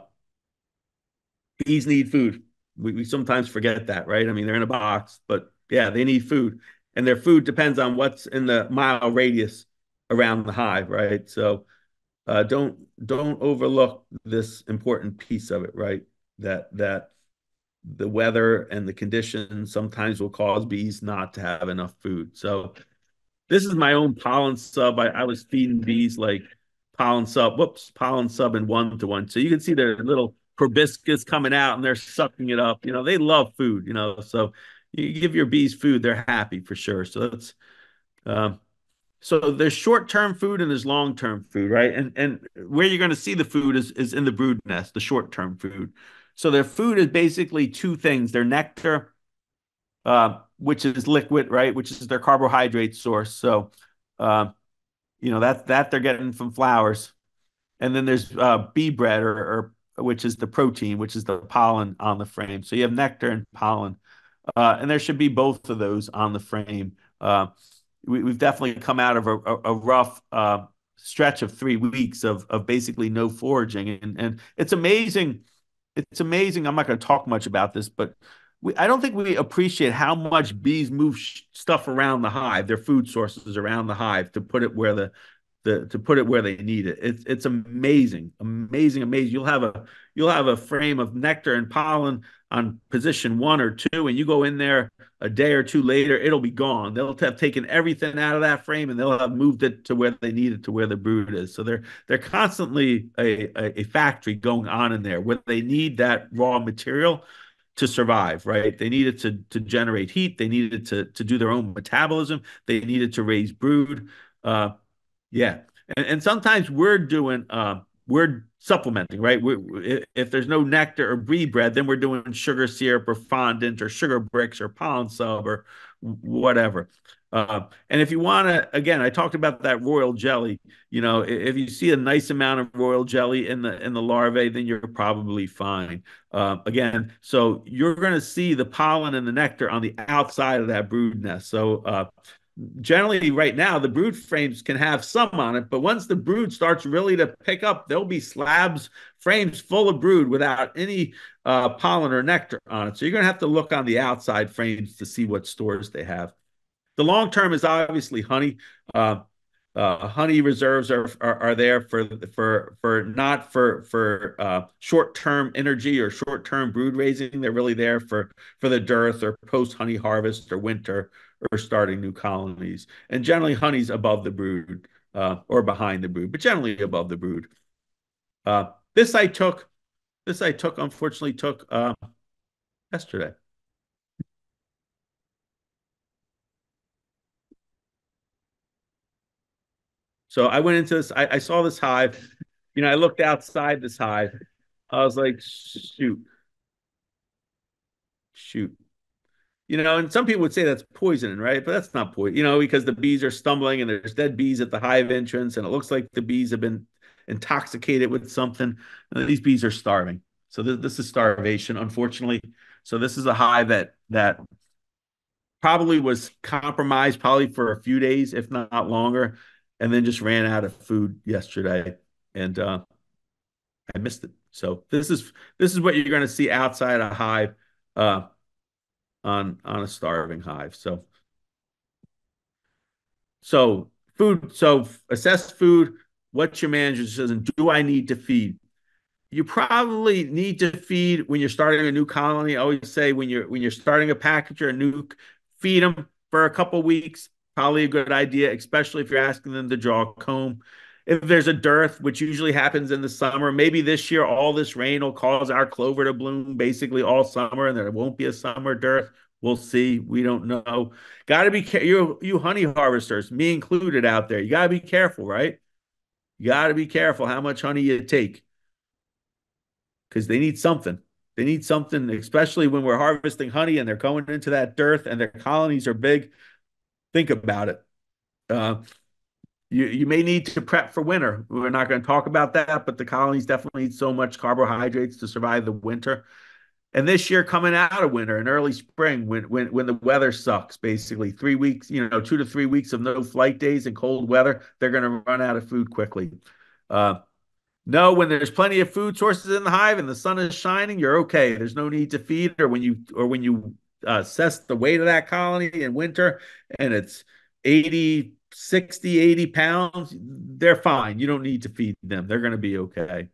bees need food. We, we sometimes forget that, right? I mean, they're in a box, but yeah, they need food and their food depends on what's in the mile radius around the hive, right? So uh, don't don't overlook this important piece of it, right? That that the weather and the conditions sometimes will cause bees not to have enough food. So this is my own pollen sub. I, I was feeding bees like pollen sub, whoops, pollen sub and one to one. So you can see their little proboscis coming out and they're sucking it up. You know, they love food, you know. So you give your bees food, they're happy for sure. So that's um, so there's short-term food and there's long-term food, right? And and where you're going to see the food is is in the brood nest, the short-term food. So their food is basically two things: their nectar, uh, which is liquid, right, which is their carbohydrate source. So, uh, you know that that they're getting from flowers, and then there's uh, bee bread, or, or which is the protein, which is the pollen on the frame. So you have nectar and pollen. Uh, and there should be both of those on the frame. Uh, we, have definitely come out of a, a, rough uh, stretch of three weeks of of basically no foraging, and and it's amazing. It's amazing. I'm not going to talk much about this, but we, I don't think we appreciate how much bees move stuff around the hive, their food sources around the hive to put it where the the, to put it where they need it. It's it's amazing, amazing, amazing. You'll have a you'll have a frame of nectar and pollen on position one or two, and you go in there a day or two later, it'll be gone. They'll have taken everything out of that frame and they'll have moved it to where they need it to where the brood is. So they're they're constantly a, a, a factory going on in there where they need that raw material to survive, right? They needed to to generate heat. They needed to to do their own metabolism. They needed to raise brood. Uh, yeah, and, and sometimes we're doing uh, we're supplementing, right? We, if there's no nectar or bee bread, then we're doing sugar syrup or fondant or sugar bricks or pollen sub or whatever. Uh, and if you want to, again, I talked about that royal jelly. You know, if you see a nice amount of royal jelly in the in the larvae, then you're probably fine. Uh, again, so you're going to see the pollen and the nectar on the outside of that brood nest. So uh, generally right now the brood frames can have some on it but once the brood starts really to pick up there'll be slabs frames full of brood without any uh, pollen or nectar on it. So you're going to have to look on the outside frames to see what stores they have. The long term is obviously honey. Uh, uh, honey reserves are, are, are there for for for not for for uh, short term energy or short term brood raising. They're really there for for the dearth or post honey harvest or winter or starting new colonies. And generally, honey's above the brood uh, or behind the brood, but generally above the brood. Uh, this I took. This I took. Unfortunately, took uh, yesterday. So I went into this. I, I saw this hive. You know, I looked outside this hive. I was like, shoot, shoot you know, and some people would say that's poisoning, right? But that's not poison, you know, because the bees are stumbling and there's dead bees at the hive entrance, and it looks like the bees have been intoxicated with something, and these bees are starving. So this, this is starvation, unfortunately. So this is a hive that that probably was compromised, probably for a few days, if not longer, and then just ran out of food yesterday, and uh, I missed it. So this is this is what you're going to see outside a hive. Uh, on on a starving hive. So so food. So assess food. What's your manager says, and do I need to feed? You probably need to feed when you're starting a new colony. I always say when you're when you're starting a package or a nuc, feed them for a couple weeks. Probably a good idea, especially if you're asking them to draw a comb if there's a dearth, which usually happens in the summer, maybe this year all this rain will cause our clover to bloom basically all summer, and there won't be a summer dearth. We'll see. We don't know. Got to be you, you honey harvesters, me included out there. You got to be careful, right? You got to be careful how much honey you take because they need something. They need something, especially when we're harvesting honey and they're going into that dearth and their colonies are big. Think about it. Uh, you you may need to prep for winter. We're not going to talk about that, but the colonies definitely need so much carbohydrates to survive the winter. And this year, coming out of winter and early spring, when when when the weather sucks, basically three weeks, you know, two to three weeks of no flight days and cold weather, they're going to run out of food quickly. Uh, no, when there's plenty of food sources in the hive and the sun is shining, you're okay. There's no need to feed, or when you or when you uh, assess the weight of that colony in winter and it's 80, 60, 80 pounds, they're fine. You don't need to feed them. They're going to be okay.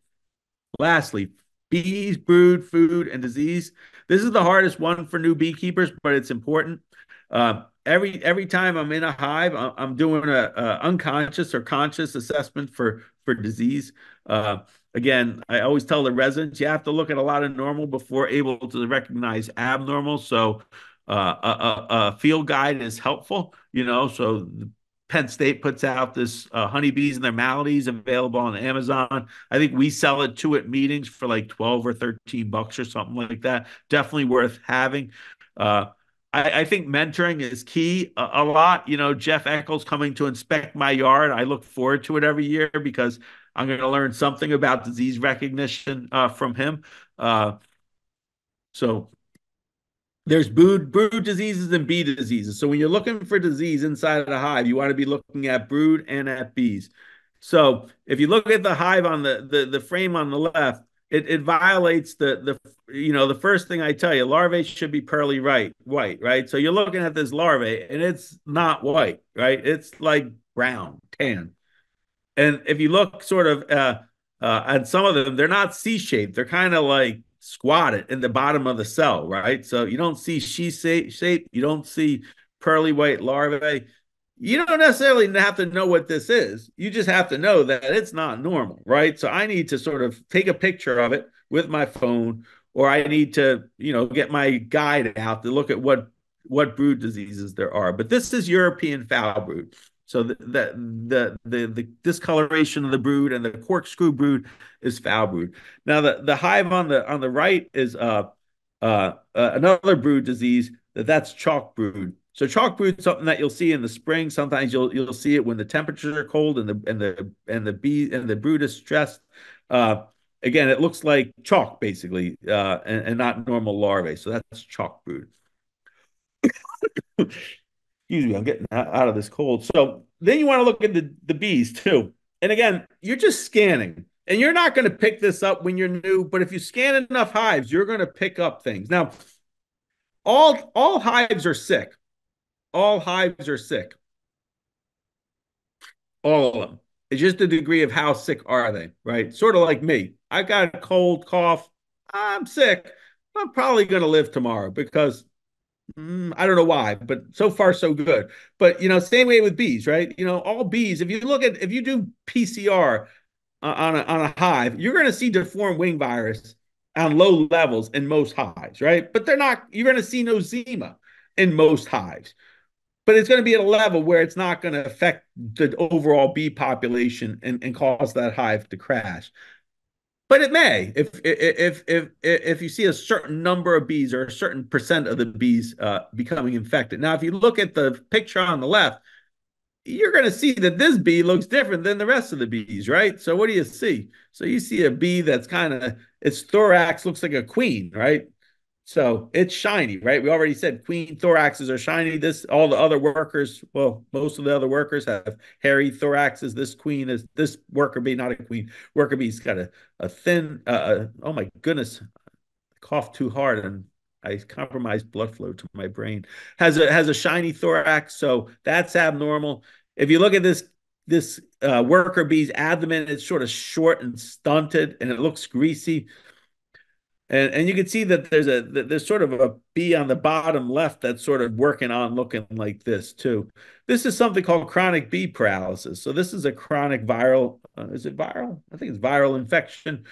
Lastly, bees, brood, food, and disease. This is the hardest one for new beekeepers, but it's important. Uh, every every time I'm in a hive, I'm doing a, a unconscious or conscious assessment for for disease. Uh, again, I always tell the residents you have to look at a lot of normal before able to recognize abnormal. So uh, a, a, a, field guide is helpful, you know. So Penn State puts out this uh, honeybees and their maladies available on Amazon. I think we sell it to at meetings for like 12 or 13 bucks or something like that. Definitely worth having. Uh, I, I, think mentoring is key a, a, lot. You know, Jeff Eckel's coming to inspect my yard. I look forward to it every year because I'm going to learn something about disease recognition uh, from him. Uh, so there's brood brood diseases and bee diseases. So when you're looking for disease inside of the hive, you want to be looking at brood and at bees. So if you look at the hive on the the, the frame on the left, it, it violates the the you know the first thing I tell you, larvae should be pearly right white, right? So you're looking at this larvae and it's not white, right? It's like brown, tan. And if you look sort of uh, uh, at some of them, they're not C-shaped. They're kind of like squatted in the bottom of the cell, right? So you don't see she shape, you don't see pearly white larvae. You don't necessarily have to know what this is. You just have to know that it's not normal, right? So I need to sort of take a picture of it with my phone, or I need to, you know, get my guide out to look at what what brood diseases there are. But this is European foul brood. So the, the the the the, discoloration of the brood and the corkscrew brood is foul brood. Now the the hive on the on the right is uh uh, uh another brood disease that that's chalk brood. So chalk brood is something that you'll see in the spring. Sometimes you'll you'll see it when the temperatures are cold and the and the and the bee and the brood is stressed. Uh, again, it looks like chalk basically, uh, and, and not normal larvae. So that's chalk brood excuse me, I'm getting out of this cold. So then you want to look at the, the bees too. And again, you're just scanning. And you're not going to pick this up when you're new, but if you scan enough hives, you're going to pick up things. Now, all all hives are sick. All hives are sick. All of them. It's just the degree of how sick are they, right? Sort of like me. I got a cold, cough. I'm sick. I'm probably going to live tomorrow because Mm, I don't know why, but so far so good. But you know, same way with bees, right? You know, all bees. If you look at if you do PCR uh, on a, on a hive, you're going to see deformed wing virus on low levels in most hives, right? But they're not. You're going to see nosema in most hives, but it's going to be at a level where it's not going to affect the overall bee population and, and cause that hive to crash but it may if if if if you see a certain number of bees or a certain percent of the bees uh, becoming infected. Now, if you look at the picture on the left, you're going to see that this bee looks different than the rest of the bees, right? So what do you see? So you see a bee that's kind of its thorax looks like a queen, right? So it's shiny, right? We already said queen thoraxes are shiny. This all the other workers, well, most of the other workers have hairy thoraxes. This queen is this worker bee, not a queen. Worker bee's got a, a thin, uh, uh oh my goodness, coughed too hard and I compromised blood flow to my brain. Has a has a shiny thorax, so that's abnormal. If you look at this this uh, worker bee's abdomen, it's sort of short and stunted, and it looks greasy and and you can see that there's a there's sort of a bee on the bottom left that's sort of working on looking like this too. This is something called chronic bee paralysis. So this is a chronic viral. Uh, is it viral? I think it's viral infection.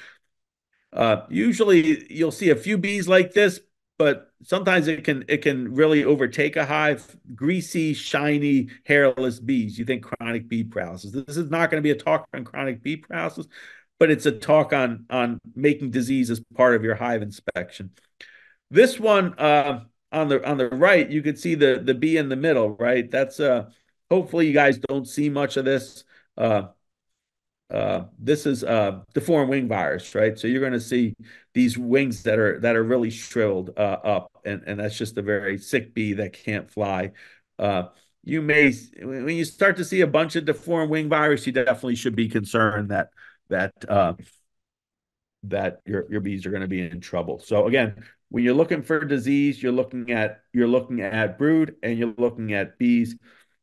Uh, usually you'll see a few bees like this, but sometimes it can it can really overtake a hive. Greasy, shiny, hairless bees. You think chronic bee paralysis. This is not going to be a talk on chronic bee paralysis but it's a talk on on making disease as part of your hive inspection. This one uh, on the on the right, you can see the the bee in the middle, right? That's uh hopefully you guys don't see much of this. Uh, uh, this is uh, deformed wing virus, right? So you're going to see these wings that are that are really shriveled uh, up, and and that's just a very sick bee that can't fly. Uh, you may when you start to see a bunch of deformed wing virus, you definitely should be concerned that that uh, that your your bees are going to be in trouble. So again, when you're looking for disease, you're looking at you're looking at brood and you're looking at bees.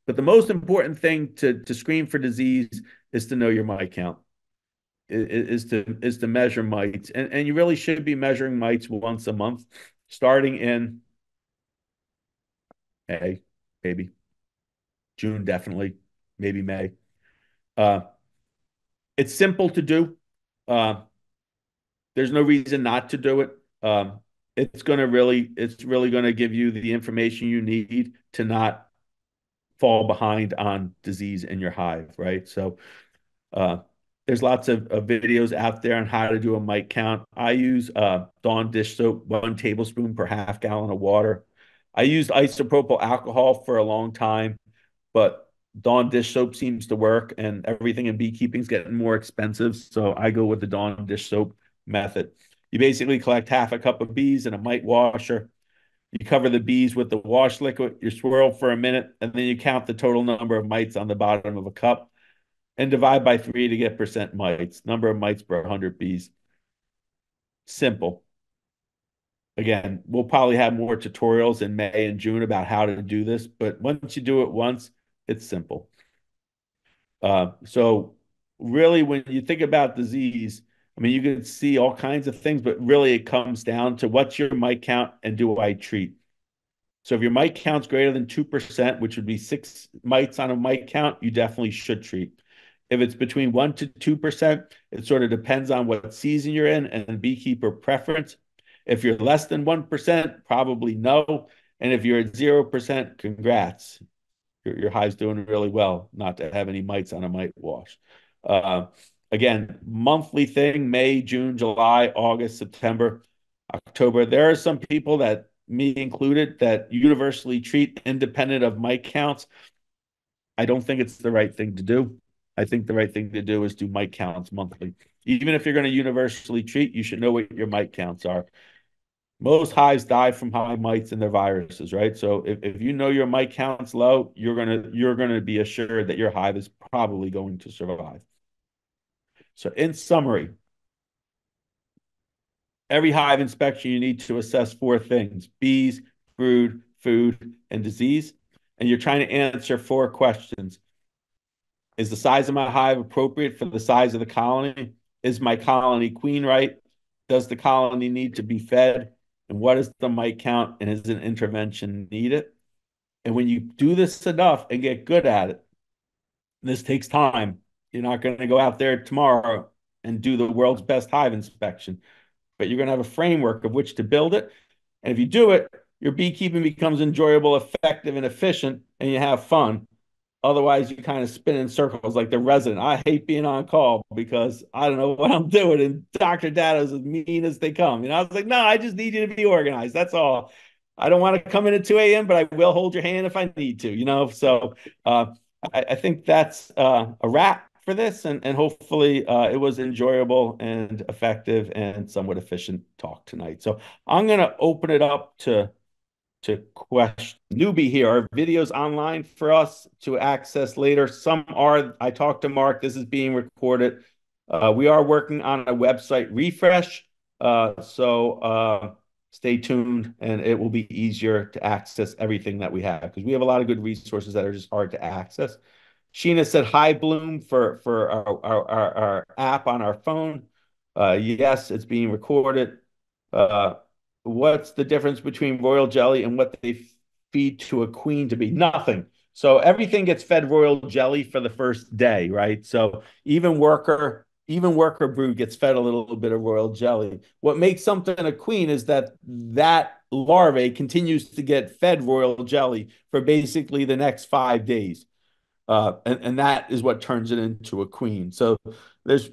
But the most important thing to to screen for disease is to know your mite count. Is to is to measure mites, and and you really should be measuring mites once a month, starting in May, maybe June, definitely, maybe May. Uh, it's simple to do. Uh, there's no reason not to do it. Um, it's going to really, it's really going to give you the information you need to not fall behind on disease in your hive, right? So, uh, there's lots of, of, videos out there on how to do a mite count. I use uh, Dawn dish soap, one tablespoon per half gallon of water. I used isopropyl alcohol for a long time, but Dawn dish soap seems to work, and everything in beekeeping is getting more expensive. So I go with the Dawn dish soap method. You basically collect half a cup of bees in a mite washer. You cover the bees with the wash liquid, you swirl for a minute, and then you count the total number of mites on the bottom of a cup and divide by three to get percent mites, number of mites per 100 bees. Simple. Again, we'll probably have more tutorials in May and June about how to do this, but once you do it once, it's simple. Uh, so really, when you think about disease, I mean, you can see all kinds of things, but really it comes down to what's your mite count and do I treat? So if your mite count's greater than 2%, which would be six mites on a mite count, you definitely should treat. If it's between 1 to 2%, it sort of depends on what season you're in and beekeeper preference. If you're less than 1%, probably no. And if you're at 0%, congrats. Your, your hive's doing really well not to have any mites on a mite wash. Uh, again, monthly thing May, June, July, August, September, October. There are some people that, me included, that universally treat independent of mite counts. I don't think it's the right thing to do. I think the right thing to do is do mite counts monthly. Even if you're going to universally treat, you should know what your mite counts are. Most hives die from high mites and their viruses, right? So if, if you know your mite count's low, you're gonna you're gonna be assured that your hive is probably going to survive. So in summary, every hive inspection, you need to assess four things, bees, brood, food, and disease. And you're trying to answer four questions. Is the size of my hive appropriate for the size of the colony? Is my colony queen right? Does the colony need to be fed? And what is the mite count? And is an intervention needed? And when you do this enough and get good at it, this takes time. You're not going to go out there tomorrow and do the world's best hive inspection, but you're going to have a framework of which to build it. And if you do it, your beekeeping becomes enjoyable, effective, and efficient, and you have fun. Otherwise, you kind of spin in circles like the resident. I hate being on call because I don't know what I'm doing. And Dr. Datto's as mean as they come. You know, I was like, no, I just need you to be organized. That's all. I don't want to come in at 2 a.m., but I will hold your hand if I need to, you know? So uh, I, I, think that's uh, a wrap for this. And, and hopefully uh, it was enjoyable and effective and somewhat efficient talk tonight. So I'm going to open it up to to question newbie here are videos online for us to access later? Some are i talked to mark this is being recorded. Uh, we are working on a website refresh uh, so uh, stay tuned and it will be easier to access everything that we have because we have a lot of good resources that are just hard to access. Sheena said hi bloom for for our, our, our, our app on our phone. Uh, yes it's being recorded. Uh, what's the difference between royal jelly and what they feed to a queen to be? Nothing. So everything gets fed royal jelly for the first day, right? So even worker, even worker brood gets fed a little bit of royal jelly. What makes something a queen is that that larvae continues to get fed royal jelly for basically the next five days. Uh, and, and that is what turns it into a queen. So there's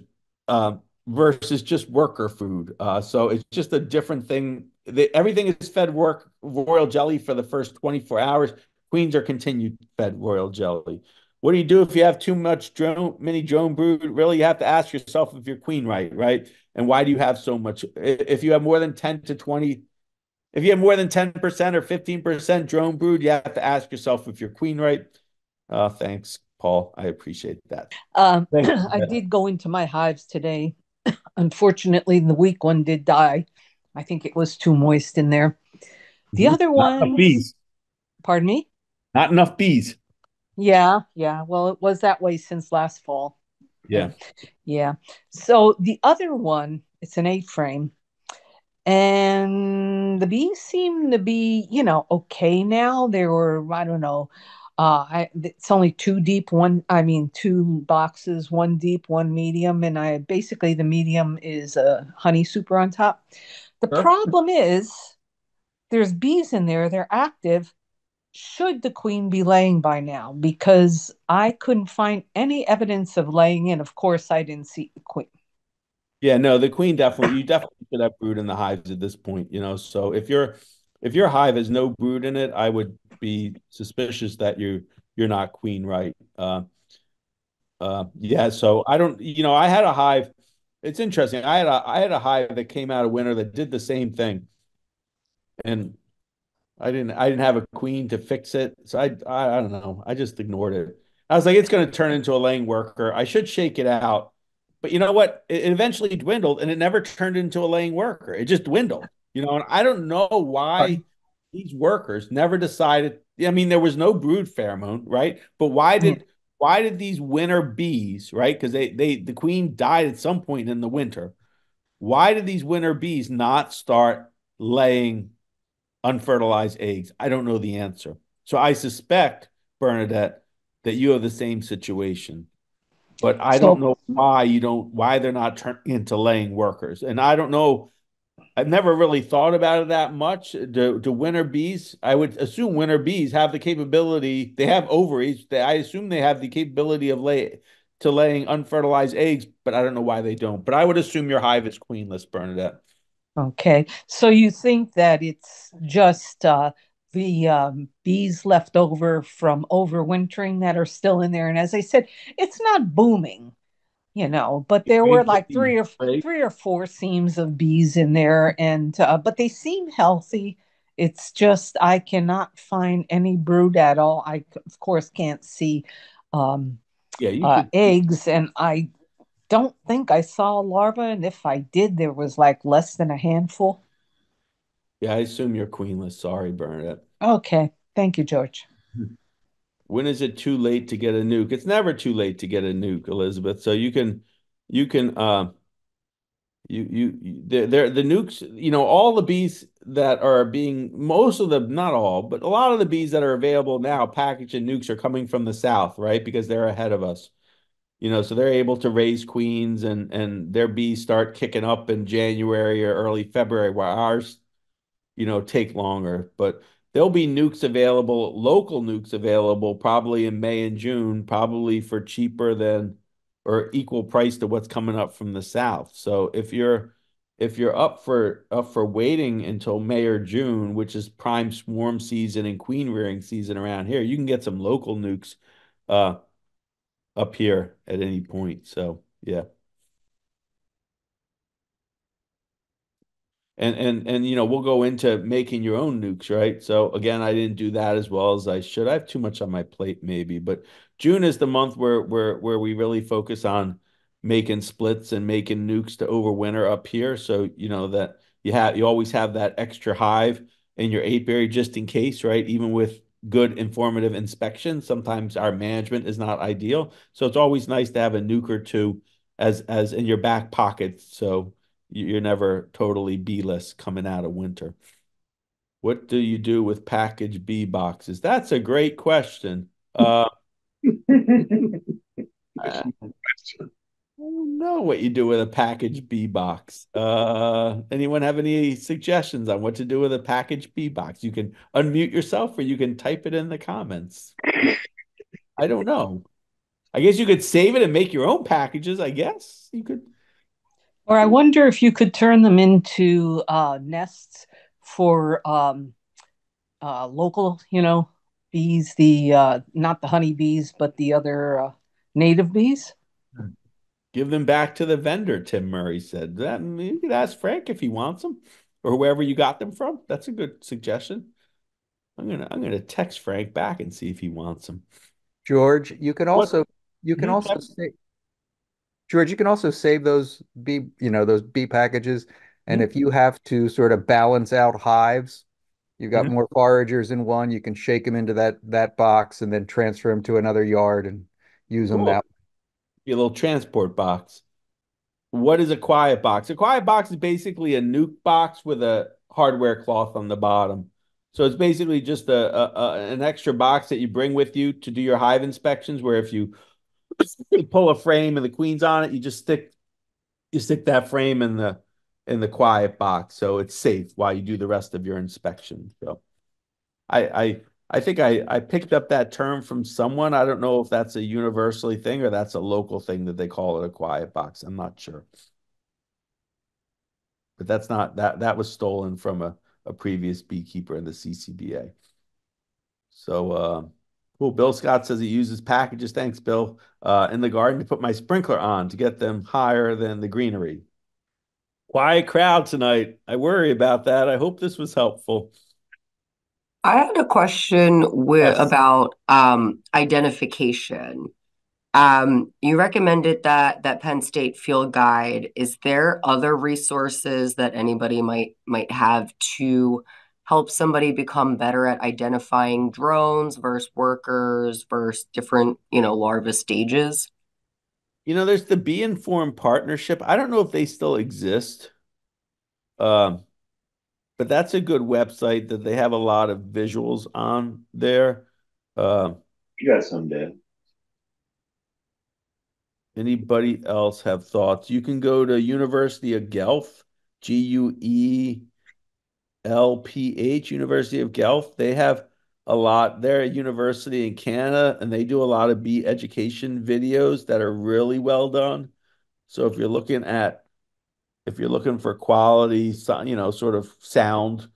uh, versus just worker food. Uh, so it's just a different thing the, everything is fed work royal jelly for the first 24 hours. queens are continued fed royal jelly. What do you do if you have too much drone, mini drone brood? Really, you have to ask yourself if you're queen right, right? And why do you have so much? If you have more than 10 to 20, if you have more than 10% or 15% drone brood, you have to ask yourself if you're queen right. Uh, thanks, Paul. I appreciate that. Um, I did go into my hives today. Unfortunately, the weak one did die. I think it was too moist in there. The other one, bees. Pardon me. Not enough bees. Yeah, yeah. Well, it was that way since last fall. Yeah. Yeah. So the other one, it's an eight frame. And the bees seem to be, you know, okay now. There were, I don't know, uh, I, it's only two deep, one, I mean, two boxes, one deep, one medium. And I basically, the medium is a honey super on top. The sure. problem is there's bees in there, they're active, should the queen be laying by now? Because I couldn't find any evidence of laying in. Of course, I didn't see the queen. Yeah, no, the queen definitely. You definitely should have brood in the hives at this point. You know, so if your if your hive has no brood in it, I would be suspicious that you you're not queen right. Uh, uh, yeah. So I don't. You know, I had a hive. It's interesting. I had a I had a hive that came out of winter that did the same thing, and I didn't I didn't have a queen to fix it. So I I, I don't know. I just ignored it. I was like, it's going to turn into a laying worker. I should shake it out. But you know what? It, it eventually dwindled and it never turned into a laying worker. It just dwindled. You know, and I don't know why these workers never decided. I mean, there was no brood pheromone, right? But why did mm. Why did these winter bees, right? Because they they the queen died at some point in the winter. Why did these winter bees not start laying unfertilized eggs? I don't know the answer. So I suspect, Bernadette, that you have the same situation. But I so, don't know why you don't why they're not turning into laying workers. And I don't know. I've never really thought about it that much. Do, do winter bees? I would assume winter bees have the capability. They have ovaries. They, I assume they have the capability of lay to laying unfertilized eggs, but I don't know why they don't. But I would assume your hive is queenless, Bernadette. Okay, so you think that it's just uh, the um, bees left over from overwintering that are still in there, and as I said, it's not booming, you know, but there were like three or three or four seams of bees in there, and uh, but they seem healthy. It's just I cannot find any brood at all. I of course can't see um, yeah, uh, eggs, and I don't think I saw a larva, and if I did, there was like less than a handful. Yeah, I assume you're queenless. Sorry, Bernadette. Okay. Thank you, George. When is it too late to get a nuc? It's never too late to get a nuc, Elizabeth. So you can, you can, uh, you you they're, the nucs. You know, all the bees that are being, most of them, not all, but a lot of the bees that are available now, packaged in nucs, are coming from the south, right? Because they're ahead of us you know, so they're able to raise queens and and their bees start kicking up in January or early February, while ours, you know, take longer. But there'll be nucs available, local nucs available, probably in May and June, probably for cheaper than or equal price to what's coming up from the south. So if you're if you're up for up for waiting until May or June, which is prime swarm season and queen rearing season around here, you can get some local nucs uh, up here at any point. So yeah. And and and you know, we'll go into making your own nucs, right? So again, I didn't do that as well as I should. I have too much on my plate, maybe, but June is the month where where where we really focus on making splits and making nucs to overwinter up here. So you know that you have you always have that extra hive in your apiary just in case, right? Even with good informative inspection. Sometimes our management is not ideal. So it's always nice to have a nuc or two as as in your back pocket so you're never totally beeless coming out of winter. What do you do with package bee boxes? That's a great question. Uh, I don't know what you do with a package bee box. Uh, anyone have any suggestions on what to do with a package bee box? You can unmute yourself or you can type it in the comments. I don't know. I guess you could save it and make your own packages. I guess you could. Or I wonder if you could turn them into uh, nests for um, uh, local, you know, bees, the uh, not the honey bees, but the other uh, native bees? Give them back to the vendor, Tim Murray said. That you could ask Frank if he wants them or wherever you got them from. That's a good suggestion. I'm gonna I'm gonna text Frank back and see if he wants them. George, you can What- also you can also say George, you can also save those bee, you know, those bee packages. And Mhm. if you have to sort of balance out hives, you've got Mhm. more foragers in one, you can shake them into that that box and then transfer them to another yard and use them Cool. that. Your little transport box. What is a quiet box? A quiet box is basically a nuc box with a hardware cloth on the bottom. So it's basically just a, a, a an extra box that you bring with you to do your hive inspections. Where if you pull a frame and the queen's on it, you just stick you stick that frame in the in the quiet box, so it's safe while you do the rest of your inspection. So, I I I think I I picked up that term from someone. I don't know if that's a universally thing or that's a local thing that they call it a quiet box. I'm not sure. But that's not that that was stolen from a, a previous beekeeper in the CCBA. So uh cool. Bill Scott says he uses packages. Thanks, Bill. Uh in the garden to put my sprinkler on to get them higher than the greenery. Quiet crowd tonight. I worry about that. I hope this was helpful. I had a question with Yes. about um, identification. Um, you recommended that that Penn State field guide. Is there other resources that anybody might might have to help somebody become better at identifying drones versus workers versus different, you know, larva stages? You know, there's the Bee Informed Partnership. I don't know if they still exist. Um, but that's a good website that they have a lot of visuals on there. Um, You got some, Dan. Anybody else have thoughts? You can go to University of Guelph, G U E L P H, University of Guelph. They have a lot. They're a university in Canada and they do a lot of bee education videos that are really well done. So if you're looking at, if you're looking for quality, you know, sort of sound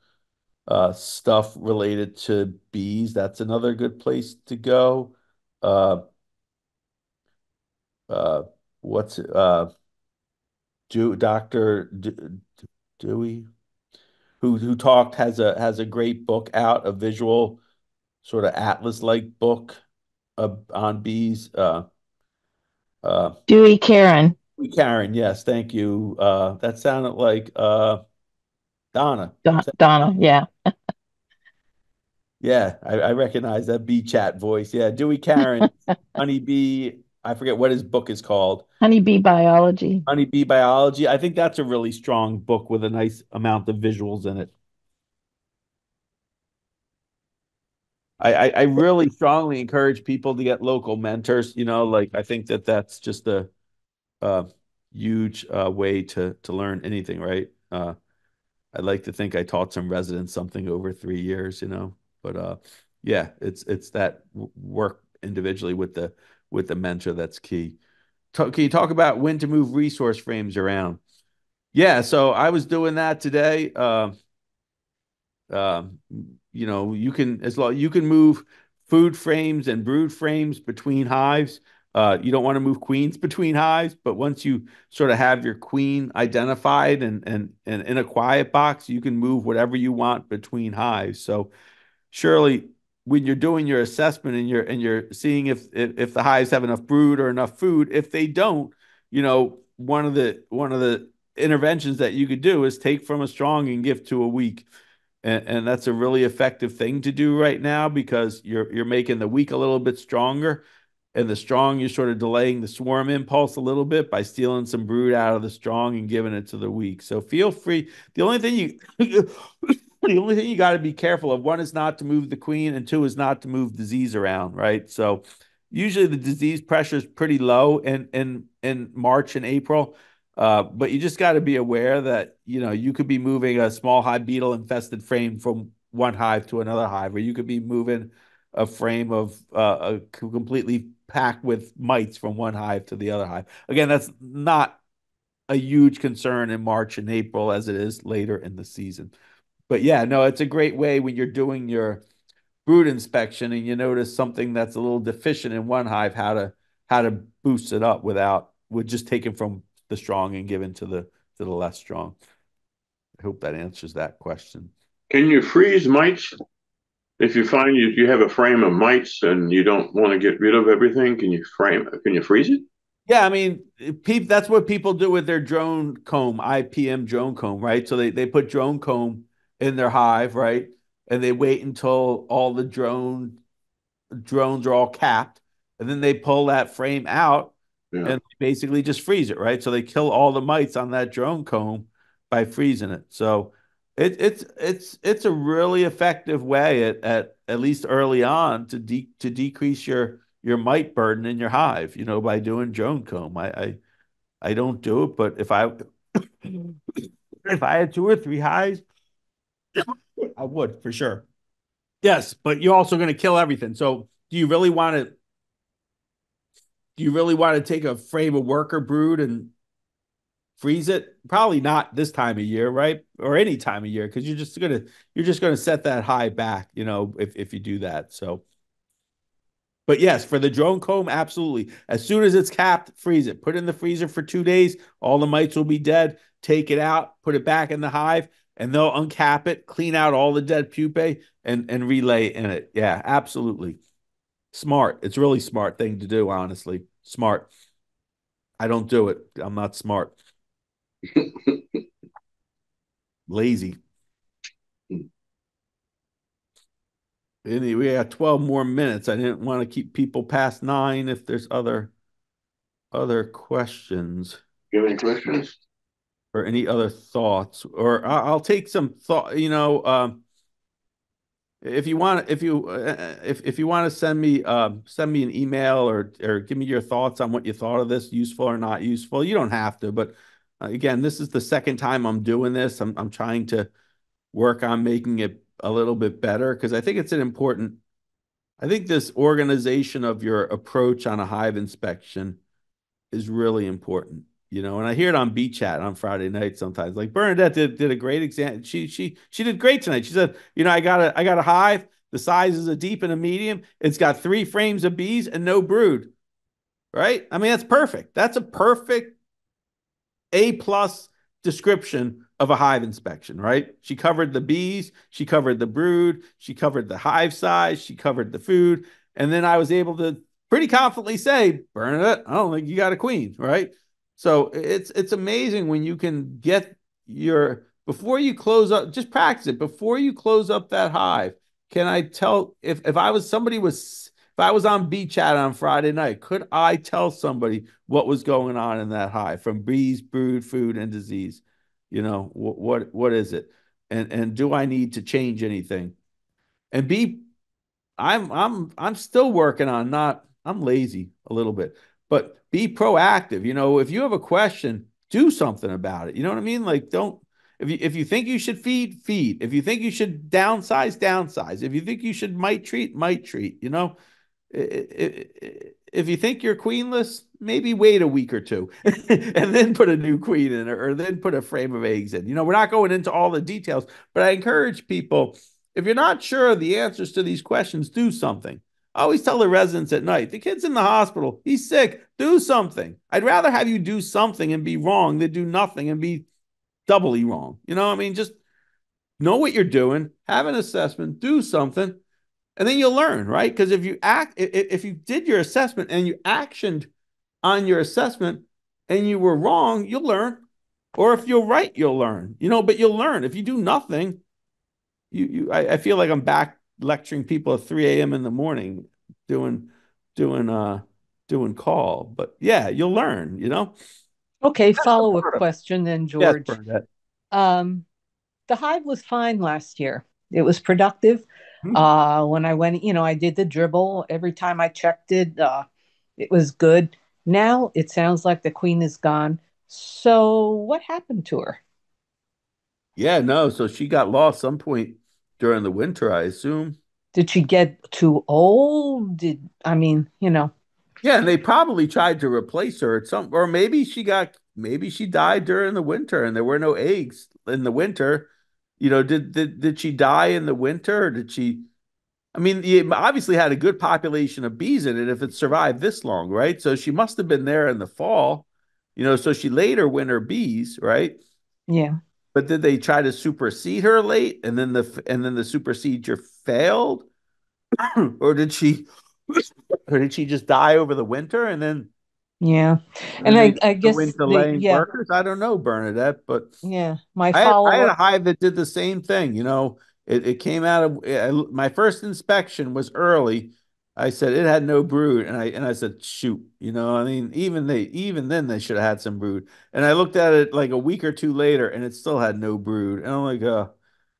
uh, stuff related to bees, that's another good place to go. Uh, uh what's uh do Dr. D- Dewey who who talked has a has a great book out a visual sort of atlas like book uh, on bees uh uh Dewey Caron, Dewey Caron yes thank you. Uh that sounded like uh Donna. Don, Donna, yeah. yeah I, I recognize that bee chat voice. Yeah Dewey Caron honeybee I forget what his book is called Honeybee biology. Honeybee Biology. I think that's a really strong book with a nice amount of visuals in it. I, I, I really strongly encourage people to get local mentors. You know, like I think that that's just a, a huge uh, way to to learn anything, right? Uh, I'd like to think I taught some residents something over three years, you know, but uh, yeah, it's it's that work individually with the with the mentor that's key. Can you talk about when to move resource frames around? Yeah, so I was doing that today. Um, um, you know, you can as long you can move food frames and brood frames between hives. Uh, you don't want to move queens between hives, but once you sort of have your queen identified and and and in a quiet box, you can move whatever you want between hives. So surely when you're doing your assessment and you're and you're seeing if, if if the hives have enough brood or enough food, if they don't, you know, one of the one of the interventions that you could do is take from a strong and give to a weak. And, and that's a really effective thing to do right now because you're you're making the weak a little bit stronger and the strong you're sort of delaying the swarm impulse a little bit by stealing some brood out of the strong and giving it to the weak. So feel free. The only thing you the only thing you got to be careful of one is not to move the queen and two is not to move disease around, right? So usually the disease pressure is pretty low in in in March and April. Uh, but you just got to be aware that you know you could be moving a small hive beetle infested frame from one hive to another hive, or you could be moving a frame of uh, a completely packed with mites from one hive to the other hive. Again, that's not a huge concern in March and April as it is later in the season. But yeah, no, it's a great way when you're doing your brood inspection and you notice something that's a little deficient in one hive, how to how to boost it up without with just taking from the strong and giving to the to the less strong. I hope that answers that question. Can you freeze mites? If you find you, you have a frame of mites and you don't want to get rid of everything, can you frame can you freeze it? Yeah, I mean, people that's what people do with their drone comb, IPM drone comb, right? So they, they put drone comb in their hive, right? And they wait until all the drone drones are all capped, and then they pull that frame out Yeah. and basically just freeze it, right? So they kill all the mites on that drone comb by freezing it. So it, it's it's it's a really effective way at, at at least early on to de to decrease your your mite burden in your hive, you know, by doing drone comb. I I, I don't do it, but if I if I had two or three hives, I would for sure. Yes, but you're also going to kill everything. So do you really want to do you really want to take a frame of worker brood and freeze it? Probably not this time of year, right? Or any time of year, because you're just gonna you're just gonna set that high back, you know, if if you do that. So but yes, for the drone comb, absolutely. As soon as it's capped, freeze it. Put it in the freezer for two days. All the mites will be dead. Take it out, put it back in the hive, and they'll uncap it, clean out all the dead pupae, and and relay in it. Yeah, absolutely. Smart. It's really smart thing to do, honestly. Smart. I don't do it. I'm not smart. Lazy. Any, we got 12 more minutes. I didn't want to keep people past nine if there's other other questions You have any questions? Or any other thoughts. Or I'll take some thought, you know, um if you want if you uh, if if you want to send me um send me an email or or give me your thoughts on what you thought of this useful or not useful you don't have to but uh, again this is the second time I'm doing this I'm I'm trying to work on making it a little bit better because I think it's an important I think this organization of your approach on a hive inspection is really important you know, and I hear it on B chat on Friday night sometimes. Like Bernadette did, did a great exam. She she she did great tonight. She said, you know, I got a I got a hive. The size is a deep and a medium. It's got three frames of bees and no brood. Right? I mean, that's perfect. That's a perfect A plus description of a hive inspection, right? She covered the bees, she covered the brood, she covered the hive size, she covered the food, and then I was able to pretty confidently say, Bernadette, I don't think you got a queen, right? So it's it's amazing when you can get your before you close up, just practice it before you close up that hive. Can I tell if if I was somebody was if I was on B chat on Friday night, could I tell somebody what was going on in that hive from bees, brood, food, and disease? You know what what what is it, and and do I need to change anything? And be, I'm I'm I'm still working on not. I'm lazy a little bit, but be proactive. You know, if you have a question, do something about it. You know what I mean? Like, don't if you if you think you should feed, feed. If you think you should downsize, downsize. If you think you should mite treat, mite treat. You know, if you think you're queenless, maybe wait a week or two and then put a new queen in or then put a frame of eggs in. You know, we're not going into all the details, but I encourage people if you're not sure of the answers to these questions, do something. I always tell the residents at night, the kid's in the hospital, he's sick, do something. I'd rather have you do something and be wrong than do nothing and be doubly wrong. You know, I mean, just know what you're doing, have an assessment, do something, and then you'll learn, right? Because if you act, if you did your assessment and you actioned on your assessment and you were wrong, you'll learn. Or if you're right, you'll learn. You know, but you'll learn. If you do nothing, you you I, I feel like I'm back lecturing people at 3 a.m. in the morning doing doing uh doing call. But yeah, you'll learn, you know. Okay, follow up question then, George. Yes, um, the hive was fine last year. It was productive. Hmm. Uh, when I went, you know, I did the dribble. Every time I checked it, uh, it was good. Now it sounds like the queen is gone. So what happened to her? Yeah, no. So she got lost some point during the winter, I assume. Did she get too old? Did I mean, you know? Yeah, and they probably tried to replace her at some, or maybe she got, maybe she died during the winter, and there were no eggs in the winter. You know, did did did she die in the winter, or did she? I mean, it obviously had a good population of bees in it if it survived this long, right? So she must have been there in the fall, you know. So she laid her winter bees, right? Yeah. But did they try to supersede her late, and then the and then the supersedure failed, or did she, or did she just die over the winter and then? Yeah. And I, I guess the, yeah, workers. I don't know, Bernadette, but yeah. My I had, I had a hive that did the same thing. You know, it, it came out of my first inspection was early. I said it had no brood, and I and I said, shoot, you know, I mean, even they even then they should have had some brood. And I looked at it like a week or two later, and it still had no brood. And I'm like, uh,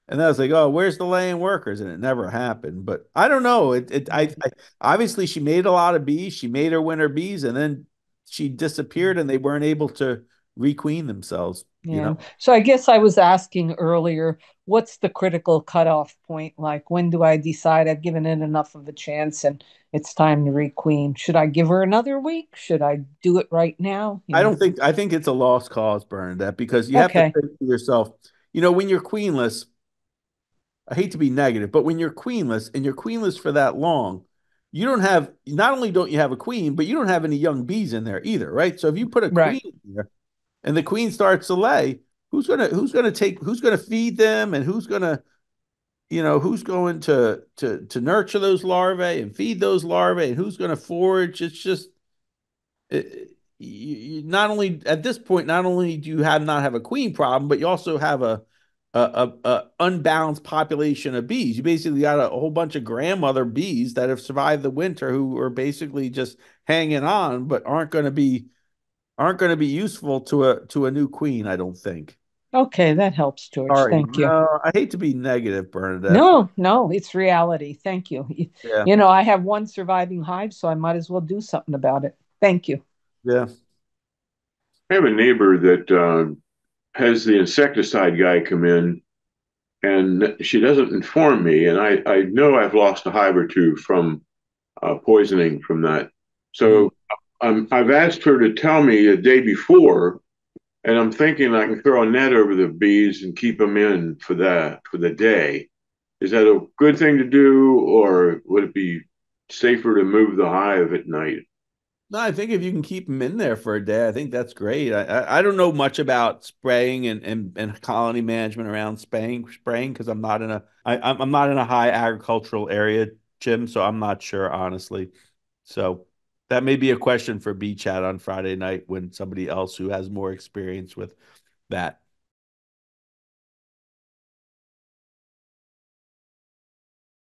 and I was like, oh, where's the laying workers? And it never happened. But I don't know. It it I, I obviously she made a lot of bees. She made her winter bees, and then she disappeared, and they weren't able to requeen themselves. You Yeah. know. So I guess I was asking earlier, what's the critical cutoff point? Like, when do I decide I've given it enough of a chance and it's time to requeen? Should I give her another week? Should I do it right now? You I know? don't think I think it's a lost cause, Bernadette, because you have to think to yourself, you know, when you're queenless, I hate to be negative, but when you're queenless and you're queenless for that long, you don't have not only don't you have a queen, but you don't have any young bees in there either, right? So if you put a Right. queen in there and the queen starts to lay, who's gonna who's gonna take who's gonna feed them and who's gonna you know who's going to to to nurture those larvae and feed those larvae and who's going to forage? It's just it, you, you not only at this point not only do you have not have a queen problem but you also have a a, a, a unbalanced population of bees. You basically got a, a whole bunch of grandmother bees that have survived the winter who are basically just hanging on but aren't going to be aren't going to be useful to a to a new queen i don't think Okay, that helps, George. Sorry. Thank you. no i hate to be negative bernadette No, no, it's reality. Thank you. Yeah You know, I have one surviving hive, so I might as well do something about it. Thank you. yeah I have a neighbor that uh, has the insecticide guy come in, and she doesn't inform me, and I, I know I've lost a hive or two from uh, poisoning from that. So I've asked her to tell me the day before, and I'm thinking I can throw a net over the bees and keep them in for that for the day. Is that a good thing to do, or would it be safer to move the hive at night? No, I think if you can keep them in there for a day, I think that's great. I I, I don't know much about spraying and, and, and colony management around spraying spraying because I'm not in a I I'm not in a high agricultural area, Jim, so I'm not sure honestly. So that may be a question for B chat on Friday night when somebody else who has more experience with that